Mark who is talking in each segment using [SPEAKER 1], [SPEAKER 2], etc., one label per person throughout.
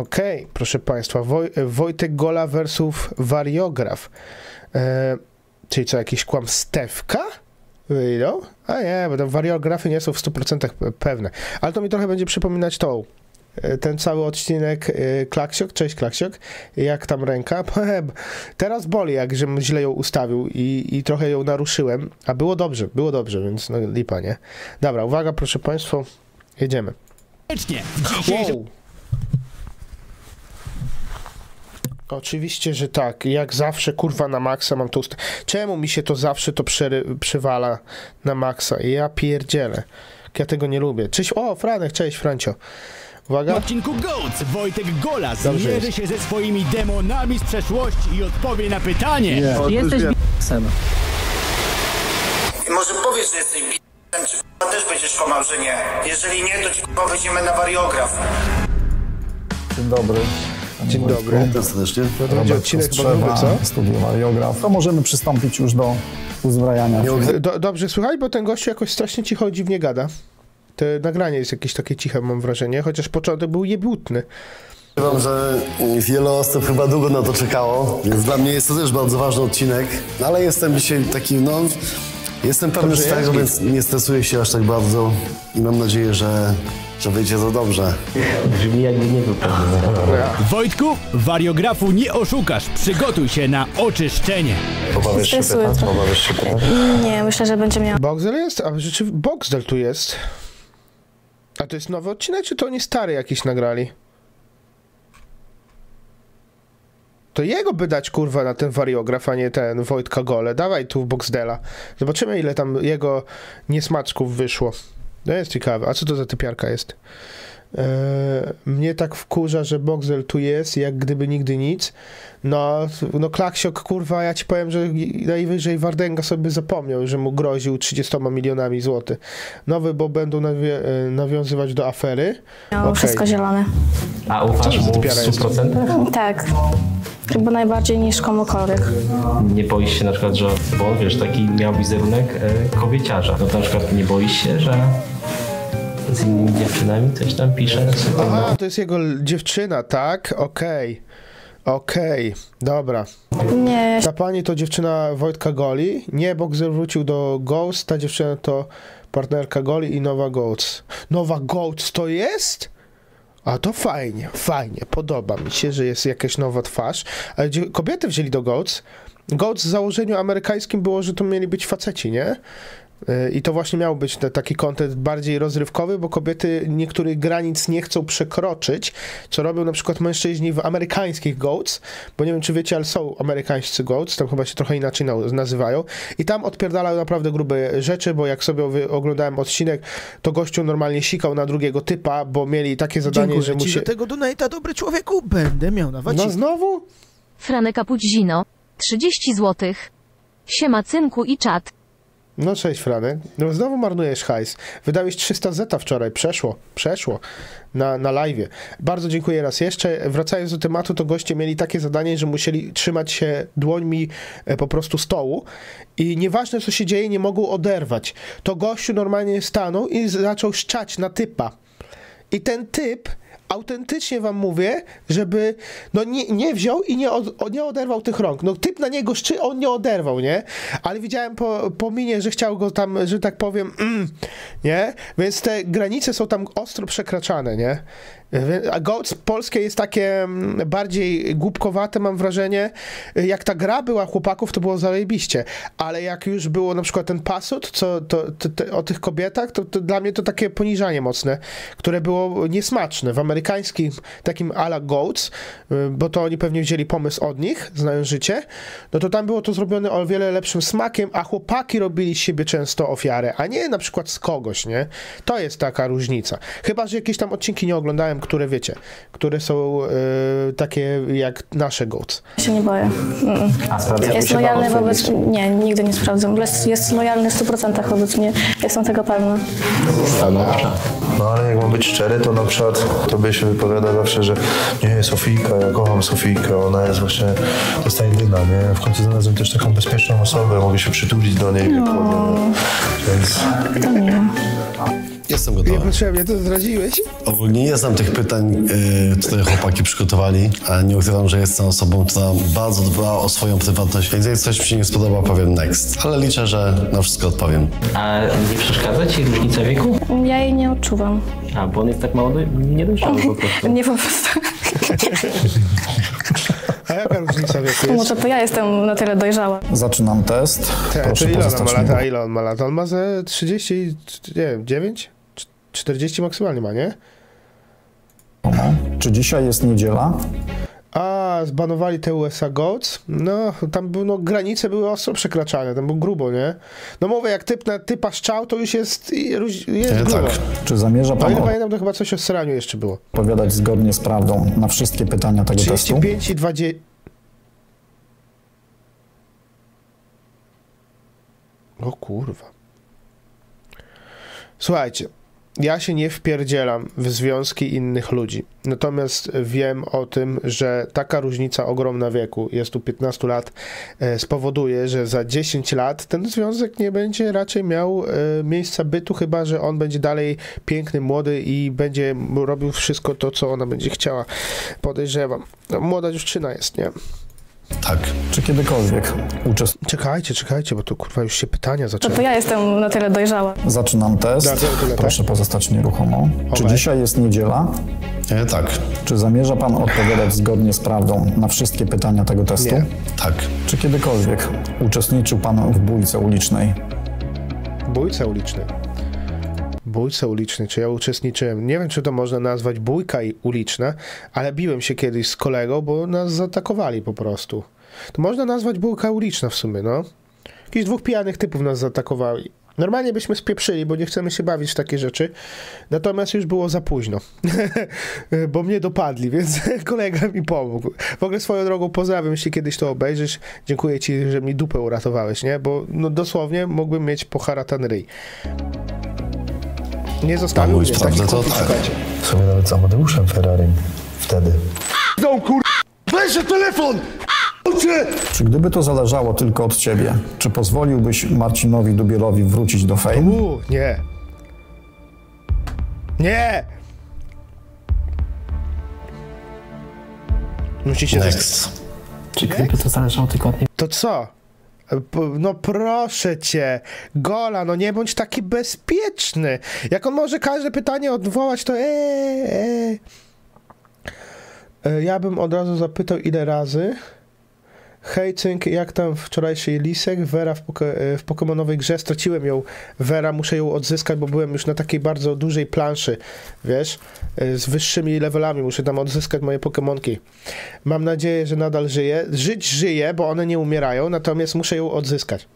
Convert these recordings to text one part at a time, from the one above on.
[SPEAKER 1] Okej, proszę Państwa, Woj, Wojtek Gola versus wariograf. E, czyli co, jakiś kłamstewka? Wyjdą? A nie, bo te wariografy nie są w 100% pe- pewne. Ale to mi trochę będzie przypominać tą. e, Ten cały odcinek e, Klaksiok, cześć Klaksiok, jak tam ręka? Teraz boli, jak żebym źle ją ustawił i, i trochę ją naruszyłem, a było dobrze, było dobrze, więc no lipa, nie? Dobra, uwaga, proszę Państwa, jedziemy. Wow. Oczywiście, że tak. Jak zawsze, kurwa, na maksa mam to ust... Czemu mi się to zawsze to przery... przywala na maksa? Ja pierdzielę. Ja tego nie lubię. Cześć, o, Franek, cześć, Francio. Uwaga.
[SPEAKER 2] odcinku GOATS Wojtek Gola zmierzy się ze swoimi demonami z przeszłości i odpowie na pytanie.
[SPEAKER 3] Jesteś b***sem.
[SPEAKER 4] Może powiesz, że jesteś b***em, czy k***a też będziesz komał, że nie. Jeżeli nie, to ci k***a weźmiemy na wariograf.
[SPEAKER 5] Dzień dobry.
[SPEAKER 1] Dzień dobry.
[SPEAKER 6] Witam serdecznie.
[SPEAKER 1] No to będzie odcinek co?
[SPEAKER 5] Wariograf. To możemy przystąpić już do uzbrajania.
[SPEAKER 1] Do, dobrze słychać, bo ten gościu jakoś strasznie cicho i dziwnie gada. To nagranie jest jakieś takie ciche, mam wrażenie, chociaż początek był jebiutny.
[SPEAKER 6] Wam, że wiele osób chyba długo na to czekało, więc dla mnie jest to też bardzo ważny odcinek, No, ale jestem dzisiaj taki, no, jestem pewny tego,
[SPEAKER 1] jest.
[SPEAKER 6] więc nie stresuję się aż tak bardzo i mam nadzieję, że, że wyjdzie to dobrze.
[SPEAKER 7] Brzmi jakby nie był pewny.
[SPEAKER 2] Wojtku, wariografu nie oszukasz. Przygotuj się na oczyszczenie.
[SPEAKER 7] Obawiasz się
[SPEAKER 8] Stresuję
[SPEAKER 7] pytań?
[SPEAKER 8] trochę.
[SPEAKER 7] Obawiasz się pytań?
[SPEAKER 8] Nie, myślę, że będzie miał.
[SPEAKER 1] Boxdel jest? A rzeczywiście Boxdel tu jest. A to jest nowy odcinek, czy to oni stary jakiś nagrali? To jego by dać kurwa na ten wariograf, a nie ten Wojtka Gole. Dawaj tu Boxdela. Zobaczymy ile tam jego niesmaczków wyszło. To jest ciekawe. A co to za typiarka jest? Eee, mnie tak wkurza, że Boxel tu jest, jak gdyby nigdy nic. No, no Klaksiok, kurwa, ja ci powiem, że najwyżej Wardęga sobie zapomniał, że mu groził 30 milionami złotych. Nowy, bo będą nawie- e, nawiązywać do afery.
[SPEAKER 8] Miał
[SPEAKER 1] Okej.
[SPEAKER 8] wszystko zielone.
[SPEAKER 7] A ufasz mu w
[SPEAKER 1] typiara jest?
[SPEAKER 7] 100%?
[SPEAKER 8] Tak. Chyba najbardziej niż komukolwiek.
[SPEAKER 7] Nie boisz się na przykład, że, bo wiesz, taki miał wizerunek e, kobieciarza. No to na przykład nie boisz się, że z innymi dziewczynami coś tam pisze?
[SPEAKER 1] Aha, to jest jego dziewczyna, tak? Okej. Okej, dobra.
[SPEAKER 8] Nie,
[SPEAKER 1] Ta pani to dziewczyna Wojtka Goli. Nie, Boxer wrócił do Ghost. Ta dziewczyna to partnerka Goli i Nowa Ghost. Nowa Ghost to jest? A to fajnie, fajnie. Podoba mi się, że jest jakaś nowa twarz. Ale kobiety wzięli do Ghost. Ghost w założeniu amerykańskim było, że to mieli być faceci, nie? I to właśnie miał być te, taki kontent bardziej rozrywkowy, bo kobiety niektórych granic nie chcą przekroczyć, co robią na przykład mężczyźni w amerykańskich goats, bo nie wiem czy wiecie, ale są amerykańscy goats, tam chyba się trochę inaczej nazywają i tam odpierdalają naprawdę grube rzeczy, bo jak sobie oglądałem odcinek, to gościu normalnie sikał na drugiego typa, bo mieli takie zadanie,
[SPEAKER 9] Dziękuję
[SPEAKER 1] że mu
[SPEAKER 9] ci
[SPEAKER 1] się...
[SPEAKER 9] za tego donata, dobry człowieku. Będę miał na wacie.
[SPEAKER 1] No znowu?
[SPEAKER 10] Franek Apudzino. 30 zł. Siema cynku i czat.
[SPEAKER 1] No cześć Franek. No znowu marnujesz hajs. Wydałeś 300 zeta wczoraj. Przeszło. Przeszło. Na, na live. Bardzo dziękuję raz jeszcze. Wracając do tematu, to goście mieli takie zadanie, że musieli trzymać się dłońmi e, po prostu stołu i nieważne co się dzieje, nie mogą oderwać. To gościu normalnie stanął i zaczął szczać na typa. I ten typ, autentycznie wam mówię, żeby no nie, nie wziął i nie, od, nie oderwał tych rąk. No typ na niego szczy, on nie oderwał, nie? Ale widziałem po, po minie, że chciał go tam, że tak powiem, mm, nie? Więc te granice są tam ostro przekraczane, nie? A Goats polskie jest takie mm, bardziej głupkowate, mam wrażenie. Jak ta gra była chłopaków, to było zajebiście. Ale jak już było na przykład ten pasut, co to, to, to, o tych kobietach, to, dla mnie to takie poniżanie mocne, które było niesmaczne. W amerykańskim takim ala Goats, y, bo to oni pewnie wzięli pomysł od nich, znając życie, no to tam było to zrobione o wiele lepszym smakiem, a chłopaki robili z siebie często ofiarę, a nie na przykład z kogoś, nie? To jest taka różnica. Chyba, że jakieś tam odcinki nie oglądałem, które wiecie, które są y, takie jak nasze Goats.
[SPEAKER 8] się nie boję. Mm.
[SPEAKER 7] A sprawdzałeś
[SPEAKER 8] Jest
[SPEAKER 7] się
[SPEAKER 8] lojalny wobec...
[SPEAKER 7] osobie?
[SPEAKER 8] Nie, nigdy nie sprawdzam. Jest, jest lojalny w 100% wobec mnie. Jestem tego pewna.
[SPEAKER 7] Stanowczo.
[SPEAKER 11] No ale jak mam być szczery, to na przykład tobie się wypowiada zawsze, że nie, Sofijka, ja kocham Sofijkę, ona jest właśnie, to jest ta jedyna, nie? W końcu znalazłem też taką bezpieczną osobę, mogę się przytulić do niej, no. więc...
[SPEAKER 8] To nie.
[SPEAKER 6] Jestem gotowy.
[SPEAKER 1] Niepotrzebnie to zdradziłeś.
[SPEAKER 6] Ogólnie nie znam tych pytań, y, które chłopaki przygotowali, ale nie ukrywam, że jestem osobą, która bardzo dba o swoją prywatność, więc jak coś mi się nie spodoba, powiem next. Ale liczę, że na wszystko odpowiem.
[SPEAKER 7] A nie przeszkadza ci różnica wieku?
[SPEAKER 8] Ja jej nie odczuwam.
[SPEAKER 7] A, bo on jest tak mało do... niedojrzały po prostu.
[SPEAKER 8] Nie po prostu.
[SPEAKER 1] A jaka różnica wieku jest?
[SPEAKER 8] Może to ja jestem na tyle dojrzała.
[SPEAKER 5] Zaczynam test.
[SPEAKER 1] Te, to
[SPEAKER 5] Proszę
[SPEAKER 1] ile ona ma lata?
[SPEAKER 5] miło.
[SPEAKER 1] Ile on ma lata? On ma ze 30, nie wiem, 9? 40 maksymalnie ma, nie?
[SPEAKER 5] Czy dzisiaj jest niedziela?
[SPEAKER 1] A, zbanowali te USA Goats. No, tam był, no, granice były ostro przekraczane, tam był grubo, nie? No mówię, jak typ na typa szczał, to już jest, jest
[SPEAKER 6] Nie,
[SPEAKER 1] grubo.
[SPEAKER 6] tak.
[SPEAKER 5] Czy zamierza
[SPEAKER 1] O
[SPEAKER 5] pan
[SPEAKER 1] ile pamiętam, to chyba coś o sraniu jeszcze było.
[SPEAKER 5] odpowiadać zgodnie z prawdą na wszystkie pytania tego testu?
[SPEAKER 1] 35 i 20... O kurwa. Słuchajcie, ja się nie wpierdzielam w związki innych ludzi. Natomiast wiem o tym, że taka różnica ogromna wieku, jest tu 15 lat, e, spowoduje, że za 10 lat ten związek nie będzie raczej miał e, miejsca bytu, chyba że on będzie dalej piękny, młody i będzie robił wszystko to, co ona będzie chciała. Podejrzewam. No, młoda dziewczyna jest, nie?
[SPEAKER 6] Tak.
[SPEAKER 5] Czy kiedykolwiek uczestniczył?
[SPEAKER 1] Czekajcie, czekajcie, bo tu kurwa już się pytania zaczęły.
[SPEAKER 8] to ja jestem na tyle dojrzała.
[SPEAKER 5] Zaczynam test.
[SPEAKER 1] Tyle, tak?
[SPEAKER 5] Proszę pozostać nieruchomo. Czy
[SPEAKER 1] Okej.
[SPEAKER 5] dzisiaj jest niedziela?
[SPEAKER 6] E, tak.
[SPEAKER 5] Czy zamierza pan odpowiadać zgodnie z prawdą na wszystkie pytania tego testu?
[SPEAKER 1] Nie.
[SPEAKER 6] Tak.
[SPEAKER 5] Czy kiedykolwiek uczestniczył pan w bójce ulicznej?
[SPEAKER 1] Bójce ulicznej. Bójce ulicznej, czy ja uczestniczyłem? Nie wiem, czy to można nazwać bójka uliczna, ale biłem się kiedyś z kolegą, bo nas zaatakowali po prostu. To można nazwać bójka uliczna w sumie, no. Jakichś dwóch pijanych typów nas zaatakowali. Normalnie byśmy spieprzyli, bo nie chcemy się bawić w takie rzeczy. Natomiast już było za późno. bo mnie dopadli, więc kolega mi pomógł. W ogóle swoją drogą pozdrawiam, jeśli kiedyś to obejrzysz. Dziękuję ci, że mi dupę uratowałeś, nie? Bo no, dosłownie mógłbym mieć poharatany ryj. Nie zostawił
[SPEAKER 6] mówić
[SPEAKER 1] mnie.
[SPEAKER 6] prawdę,
[SPEAKER 1] Taki
[SPEAKER 6] to tak.
[SPEAKER 11] W sumie nawet z Amadeuszem Ferrari wtedy.
[SPEAKER 5] Czy gdyby to zależało tylko od ciebie, czy pozwoliłbyś Marcinowi Dubielowi wrócić do Fame?
[SPEAKER 1] U, nie. Nie! Musicie
[SPEAKER 6] Next.
[SPEAKER 7] Czy gdyby to zależało tylko od niego?
[SPEAKER 1] To co? No proszę cię, Gola, no nie bądź taki bezpieczny. Jak on może każde pytanie odwołać, to eee, eee. Ja bym od razu zapytał, ile razy. Hej, Cynk, jak tam wczorajszy Lisek? Vera w, poke, w pokemonowej grze. Straciłem ją. Vera, muszę ją odzyskać, bo byłem już na takiej bardzo dużej planszy, wiesz, e, z wyższymi levelami. Muszę tam odzyskać moje pokemonki. Mam nadzieję, że nadal żyje. Żyć żyje, bo one nie umierają, natomiast muszę ją odzyskać.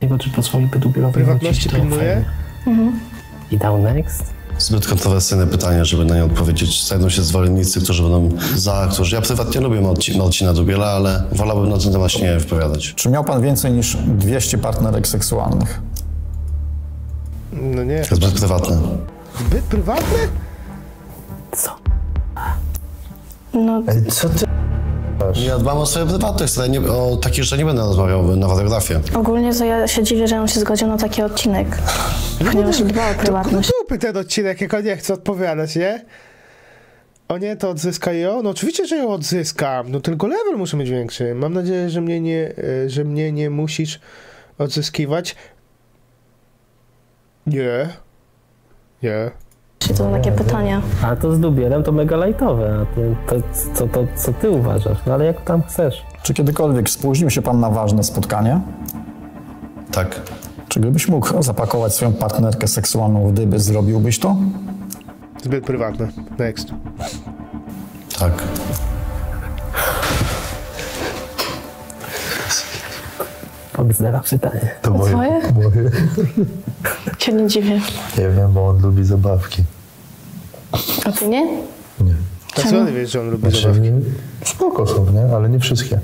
[SPEAKER 7] Tego, czy pozwoliłby Dubielowi
[SPEAKER 1] Prywatności
[SPEAKER 7] wrócić do
[SPEAKER 1] pilnuje?
[SPEAKER 7] Fame? I dał next?
[SPEAKER 6] Zbyt kontrowersyjne pytanie, żeby na nie odpowiedzieć. Znajdą się zwolennicy, którzy będą za, którzy... Ja prywatnie lubię Marci- Marcina Dubiela, ale wolałbym na ten temat się nie wypowiadać.
[SPEAKER 5] Czy miał pan więcej niż 200 partnerek seksualnych?
[SPEAKER 1] No nie.
[SPEAKER 6] Zbyt prywatne.
[SPEAKER 1] Zbyt prywatne?
[SPEAKER 7] Co?
[SPEAKER 8] No,
[SPEAKER 11] Ej, co ty?
[SPEAKER 6] Ja dbam o swoją prywatność, nie, o takich rzeczy nie będę rozmawiał na fotografię.
[SPEAKER 8] ogólnie to ja się dziwię, że on się zgodził na taki odcinek. Ponieważ dba o prywatność.
[SPEAKER 1] Dupy ten odcinek, jak on nie chce odpowiadać, nie? O nie, to odzyska ją? No oczywiście, że ją odzyskam. No tylko level muszę mieć większy. Mam nadzieję, że mnie nie, e, że mnie nie musisz odzyskiwać. Nie. Nie.
[SPEAKER 8] Czy to takie pytania?
[SPEAKER 7] A to z Dubielem to mega lajtowe, a ty, to, to, to, co ty uważasz? No ale jak tam chcesz?
[SPEAKER 5] Czy kiedykolwiek spóźnił się pan na ważne spotkanie?
[SPEAKER 6] Tak.
[SPEAKER 5] Czy gdybyś mógł zapakować swoją partnerkę seksualną w dyby, zrobiłbyś to?
[SPEAKER 1] Zbyt prywatne. Next.
[SPEAKER 6] Tak.
[SPEAKER 7] Odzdera pytanie.
[SPEAKER 11] To moje.
[SPEAKER 8] Twoje?
[SPEAKER 11] moje.
[SPEAKER 8] Cię nie dziwię.
[SPEAKER 11] Nie wiem, bo on lubi zabawki.
[SPEAKER 8] A ty nie?
[SPEAKER 11] Nie.
[SPEAKER 1] To co wiesz, że on lubi
[SPEAKER 11] Znaczy,
[SPEAKER 1] zabawki?
[SPEAKER 11] spoko są, nie? Ale nie wszystkie.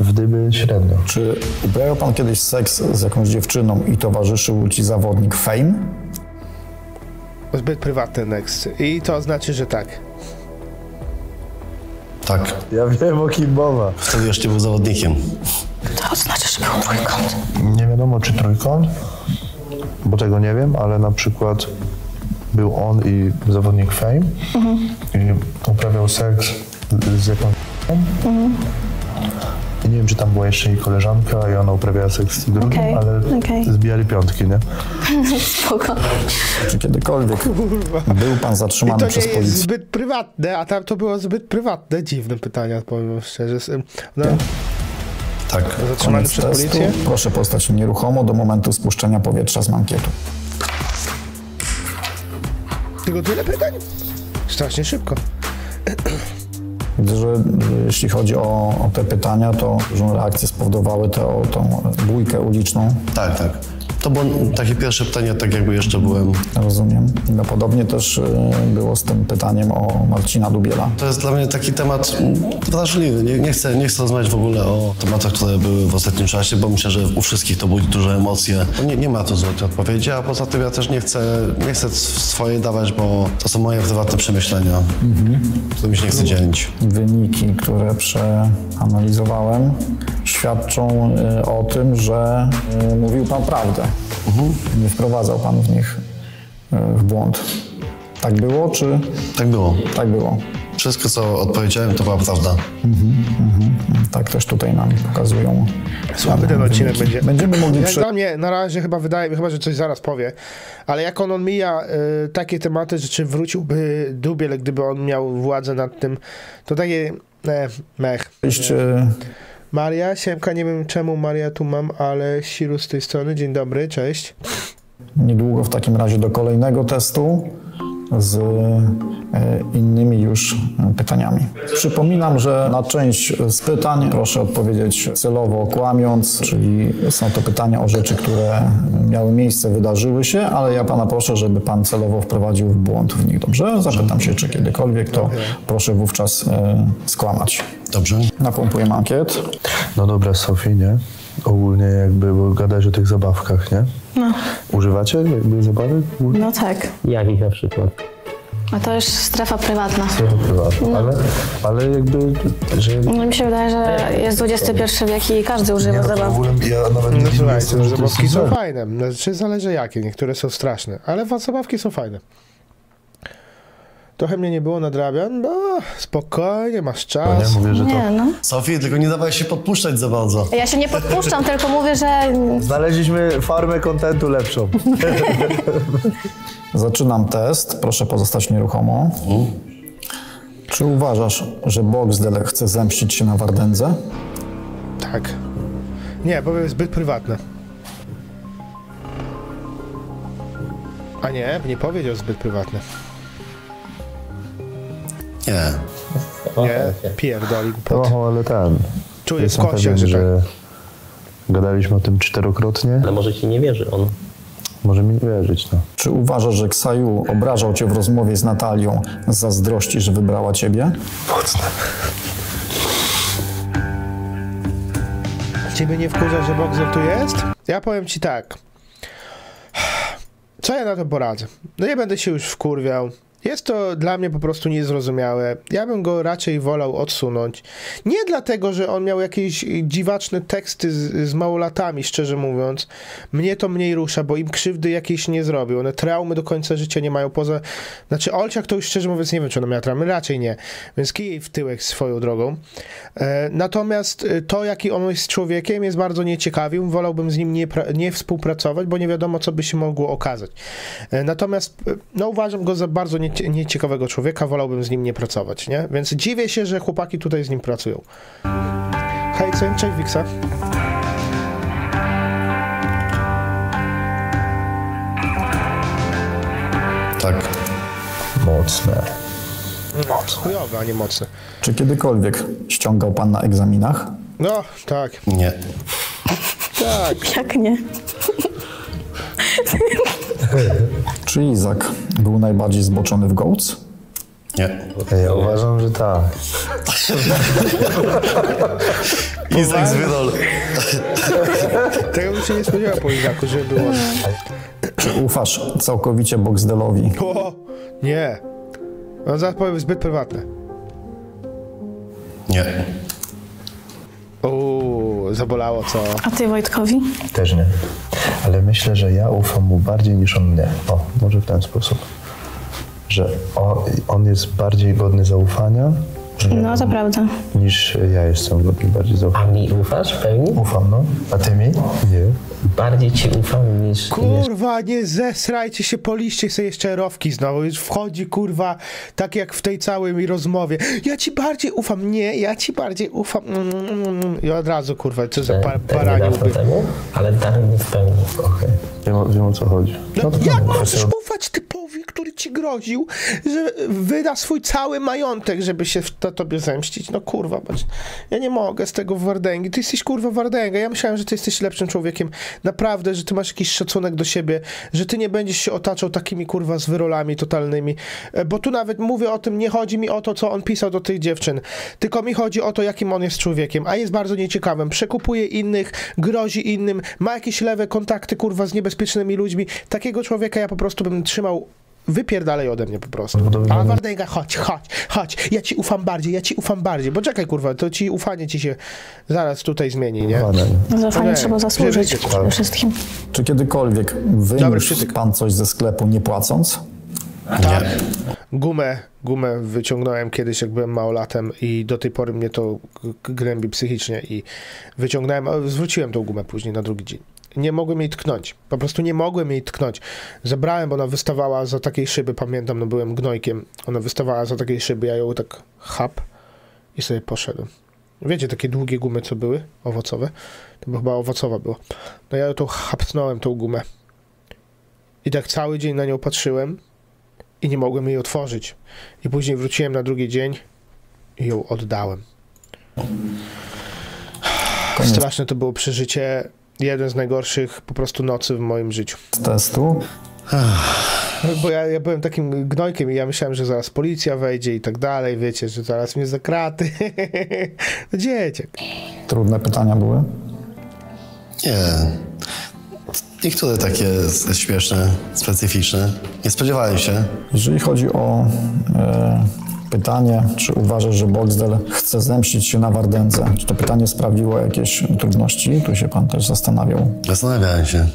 [SPEAKER 11] W dyby średnio.
[SPEAKER 5] Czy uprawiał pan kiedyś seks z jakąś dziewczyną i towarzyszył ci zawodnik Fame?
[SPEAKER 1] Zbyt prywatne next. I to znaczy, że tak.
[SPEAKER 6] Tak.
[SPEAKER 11] Ja wiem o kim mowa.
[SPEAKER 6] Wtedy jeszcze był zawodnikiem.
[SPEAKER 8] To znaczy, że był trójkąt.
[SPEAKER 11] Nie wiadomo czy trójkąt, bo tego nie wiem, ale na przykład był on i zawodnik Fame i uprawiał seks z jakąś i nie wiem, czy tam była jeszcze jej koleżanka i ona uprawiała seks z drugim,
[SPEAKER 8] Okej,
[SPEAKER 11] ale
[SPEAKER 8] okej.
[SPEAKER 11] zbijali piątki, nie?
[SPEAKER 8] Spoko.
[SPEAKER 5] Czy kiedykolwiek był pan
[SPEAKER 1] I
[SPEAKER 5] zatrzymany
[SPEAKER 1] to nie
[SPEAKER 5] przez
[SPEAKER 1] jest
[SPEAKER 5] policję?
[SPEAKER 1] zbyt prywatne, a tam to było zbyt prywatne. Dziwne pytania, powiem szczerze. No,
[SPEAKER 6] Tak.
[SPEAKER 1] zatrzymany
[SPEAKER 5] Koniec
[SPEAKER 1] przez
[SPEAKER 5] testu.
[SPEAKER 1] policję?
[SPEAKER 5] Proszę postać nieruchomo do momentu spuszczenia powietrza z mankietu.
[SPEAKER 1] Tylko tyle pytań? Strasznie szybko.
[SPEAKER 5] Że że jeśli chodzi o, o te pytania, to dużą reakcję spowodowały o tą bójkę uliczną.
[SPEAKER 6] Tak, tak. To było takie pierwsze pytanie, tak jakby jeszcze byłem.
[SPEAKER 5] Rozumiem. No podobnie też y, było z tym pytaniem o Marcina Dubiela.
[SPEAKER 6] To jest dla mnie taki temat wrażliwy. Nie, nie, chcę, nie chcę rozmawiać w ogóle o tematach, które były w ostatnim czasie, bo myślę, że u wszystkich to budzi duże emocje. Nie, nie ma tu złotej odpowiedzi, a poza tym ja też nie chcę, nie chcę swoje dawać, bo to są moje prywatne przemyślenia, którymi się nie chcę dzielić.
[SPEAKER 5] Wyniki, które przeanalizowałem, świadczą y, o tym, że y, mówił pan prawdę. Nie wprowadzał pan w nich y, w błąd. Tak było, czy
[SPEAKER 6] Tak było.
[SPEAKER 5] tak było?
[SPEAKER 6] Wszystko, co odpowiedziałem, to była prawda.
[SPEAKER 5] Tak też tutaj nam pokazują.
[SPEAKER 1] Słaby ten odcinek
[SPEAKER 5] wyniki.
[SPEAKER 1] będzie.
[SPEAKER 5] Będziemy mogli prze...
[SPEAKER 1] dla mnie na razie chyba wydaje mi, chyba że coś zaraz powie, ale jak on mija y, takie tematy, że czy wróciłby Dubiel, gdyby on miał władzę nad tym, to takie e, mech. Maria, Siemka, nie wiem czemu Maria tu mam, ale Siru z tej strony. Dzień dobry, cześć.
[SPEAKER 5] niedługo w takim razie do kolejnego testu z e, innymi już pytaniami. Przypominam, że na część z pytań proszę odpowiedzieć celowo kłamiąc, czyli są to pytania o rzeczy, które miały miejsce, wydarzyły się, ale ja pana proszę, żeby pan celowo wprowadził w błąd w nich. Dobrze? Zapytam się, czy kiedykolwiek, to proszę wówczas e, skłamać.
[SPEAKER 6] Dobrze?
[SPEAKER 5] Napompuję ankiet.
[SPEAKER 11] No dobra, Sofii, nie? Ogólnie jakby, bo gadać o tych zabawkach, nie?
[SPEAKER 8] No.
[SPEAKER 11] Używacie jakby zabawek?
[SPEAKER 8] No tak.
[SPEAKER 7] Jakich na przykład?
[SPEAKER 8] A to już strefa prywatna.
[SPEAKER 11] Trochę prywatne, ale, ale jakby, że...
[SPEAKER 8] No mi się wydaje, że jest XXI wiek i każdy używa
[SPEAKER 11] Nie, no w ogóle ja nawet
[SPEAKER 1] No
[SPEAKER 11] nie dziwię
[SPEAKER 1] słuchajcie,
[SPEAKER 11] jestem, że
[SPEAKER 1] zabawki są fajne. Znaczy zależy jakie, niektóre są straszne, ale zabawki są fajne. Trochę mnie nie było nadrabian, no spokojnie, masz
[SPEAKER 11] No
[SPEAKER 1] czas.
[SPEAKER 11] nie, mówię, że to...
[SPEAKER 8] Nie, no.
[SPEAKER 6] Sofii, tylko nie dawaj się podpuszczać za bardzo.
[SPEAKER 8] Ja się nie podpuszczam, tylko mówię, że
[SPEAKER 11] Znaleźliśmy farmę kontentu lepszą.
[SPEAKER 5] Zaczynam test. Proszę pozostać nieruchomo. Czy uważasz, że Boxdel chce zemścić się na Wardędze?
[SPEAKER 1] Tak. Nie, bo jest zbyt prywatne. A nie, nie powiedział zbyt prywatne.
[SPEAKER 6] Nie.
[SPEAKER 1] Nie, pierdoli głupot.
[SPEAKER 11] No, ale ten...
[SPEAKER 1] Czuję w
[SPEAKER 11] Jestem
[SPEAKER 1] kosie,
[SPEAKER 11] pewien,
[SPEAKER 1] że tak.
[SPEAKER 11] że gadaliśmy o tym czterokrotnie.
[SPEAKER 7] Ale może ci nie wierzy on.
[SPEAKER 11] Może mi nie wierzyć, no.
[SPEAKER 5] Czy uważasz, że Ksaju obrażał cię w rozmowie z Natalią z zazdrości, że wybrała ciebie?
[SPEAKER 11] Mocne.
[SPEAKER 1] Ciebie nie wkurza, że Boxer tu jest? Ja powiem ci tak. Co ja na to poradzę? No nie będę się już wkurwiał. Jest to dla mnie po prostu niezrozumiałe. Ja bym go raczej wolał odsunąć. Nie dlatego, że on miał jakieś dziwaczne teksty z, z małolatami, szczerze mówiąc. Mnie to mniej rusza, bo im krzywdy jakieś nie zrobił. One traumy do końca życia nie mają poza... Znaczy Olciak to już szczerze mówiąc nie wiem, czy ona miała traumy. Raczej nie. Więc kij w tyłek swoją drogą. E, natomiast e, to, jaki on jest człowiekiem, jest bardzo nieciekawił. Wolałbym z nim nie, nie współpracować, bo nie wiadomo, co by się mogło okazać. E, natomiast e, no, uważam go za bardzo niecie- nieciekawego człowieka, wolałbym z nim nie pracować, nie? Więc dziwię się, że chłopaki tutaj z nim pracują. Hej, co cześć Wiksa.
[SPEAKER 6] Tak.
[SPEAKER 11] Mocne.
[SPEAKER 1] Chujowe, a nie mocne.
[SPEAKER 5] Czy kiedykolwiek ściągał pan na egzaminach?
[SPEAKER 1] No, tak,
[SPEAKER 6] Nie.
[SPEAKER 1] tak.
[SPEAKER 8] jak nie.
[SPEAKER 5] Czy Izak był najbardziej zboczony w Goats?
[SPEAKER 6] Nie.
[SPEAKER 11] Ja uważam, że tak.
[SPEAKER 6] Izak z Wyrol.
[SPEAKER 1] Tego bym się nie spodziewał po Izaku, żeby było...
[SPEAKER 5] Czy ufasz całkowicie Boxdelowi?
[SPEAKER 1] O, nie. No, zaraz powiem, zbyt prywatne.
[SPEAKER 6] Nie.
[SPEAKER 1] Uuu, zabolało co?
[SPEAKER 8] A ty Wojtkowi?
[SPEAKER 11] Też nie. Ale myślę, że ja ufam mu bardziej niż on mnie. O, może w ten sposób. że on, jest bardziej godny zaufania
[SPEAKER 8] No, to prawda.
[SPEAKER 11] niż ja jestem godny bardziej zaufania.
[SPEAKER 7] A mi ufasz w pełni?
[SPEAKER 11] Ufam, no. A ty mi? Nie.
[SPEAKER 7] Bardziej ci ufam niż...
[SPEAKER 1] Kurwa, nie zesrajcie się, poliście sobie jeszcze rowki znowu. Już wchodzi, kurwa, tak jak w tej całej mi rozmowie. Ja ci bardziej ufam. Nie, ja ci bardziej ufam. Mm, mm, mm. I od razu, kurwa, co za pa, paranie
[SPEAKER 7] niedawno
[SPEAKER 1] łby.
[SPEAKER 7] temu, ale dalej nie w pełni.
[SPEAKER 11] Okej. Wiem, o- wiem o co chodzi.
[SPEAKER 1] No,
[SPEAKER 11] to
[SPEAKER 1] jak możesz groził, że wyda swój cały majątek, żeby się to tobie zemścić? No kurwa, bądź. ja nie mogę z tego Wardęgi. Ty jesteś kurwa Wardęga. Ja myślałem, że ty jesteś lepszym człowiekiem. Naprawdę, że ty masz jakiś szacunek do siebie, że ty nie będziesz się otaczał takimi kurwa zwyrolami totalnymi. E, Bo tu nawet mówię o tym, nie chodzi mi o to, co on pisał do tych dziewczyn, tylko mi chodzi o to, jakim on jest człowiekiem, a jest bardzo nieciekawym. Przekupuje innych, grozi innym, ma jakieś lewe kontakty kurwa z niebezpiecznymi ludźmi. Takiego człowieka ja po prostu bym trzymał Wypierdalej ode mnie po prostu. A Wardęga, chodź, chodź, chodź, ja ci ufam bardziej, ja ci ufam bardziej. Bo czekaj, kurwa, to ci ufanie ci się zaraz tutaj zmieni, nie?
[SPEAKER 8] Zaufanie
[SPEAKER 1] Nie,
[SPEAKER 8] trzeba zasłużyć przede wszystkim.
[SPEAKER 5] Czy kiedykolwiek wyniósł pan coś ze sklepu nie płacąc?
[SPEAKER 1] Tak. Gumę, gumę wyciągnąłem kiedyś, jak byłem małolatem i do tej pory mnie to gnębi psychicznie i wyciągnąłem, zwróciłem tą gumę później na drugi dzień. Nie mogłem jej tknąć. Po prostu nie mogłem jej tknąć. Zebrałem, bo ona wystawała za takiej szyby, pamiętam, no byłem gnojkiem. Ona wystawała za takiej szyby, ja ją tak hap i sobie poszedłem. Wiecie, takie długie gumy, co były? Owocowe? To chyba owocowa było. No ja tą hapsnąłem, tą gumę. I tak cały dzień na nią patrzyłem i nie mogłem jej otworzyć. I później wróciłem na drugi dzień i ją oddałem. Straszne to było przeżycie. Jeden z najgorszych po prostu nocy w moim życiu.
[SPEAKER 5] Z testu?
[SPEAKER 1] Bo ja, ja byłem takim gnojkiem i ja myślałem, że zaraz policja wejdzie i tak dalej, wiecie, że zaraz mnie za kraty. No Dzieciak.
[SPEAKER 5] Trudne pytania były?
[SPEAKER 6] Nie. Niektóre takie śmieszne, specyficzne. Nie spodziewałem się.
[SPEAKER 5] Jeżeli chodzi o e, pytanie, czy uważasz, że Boxdel chce zemścić się na Wardędze, czy to pytanie sprawiło jakieś trudności? Tu się pan też zastanawiał.
[SPEAKER 6] Zastanawiałem się.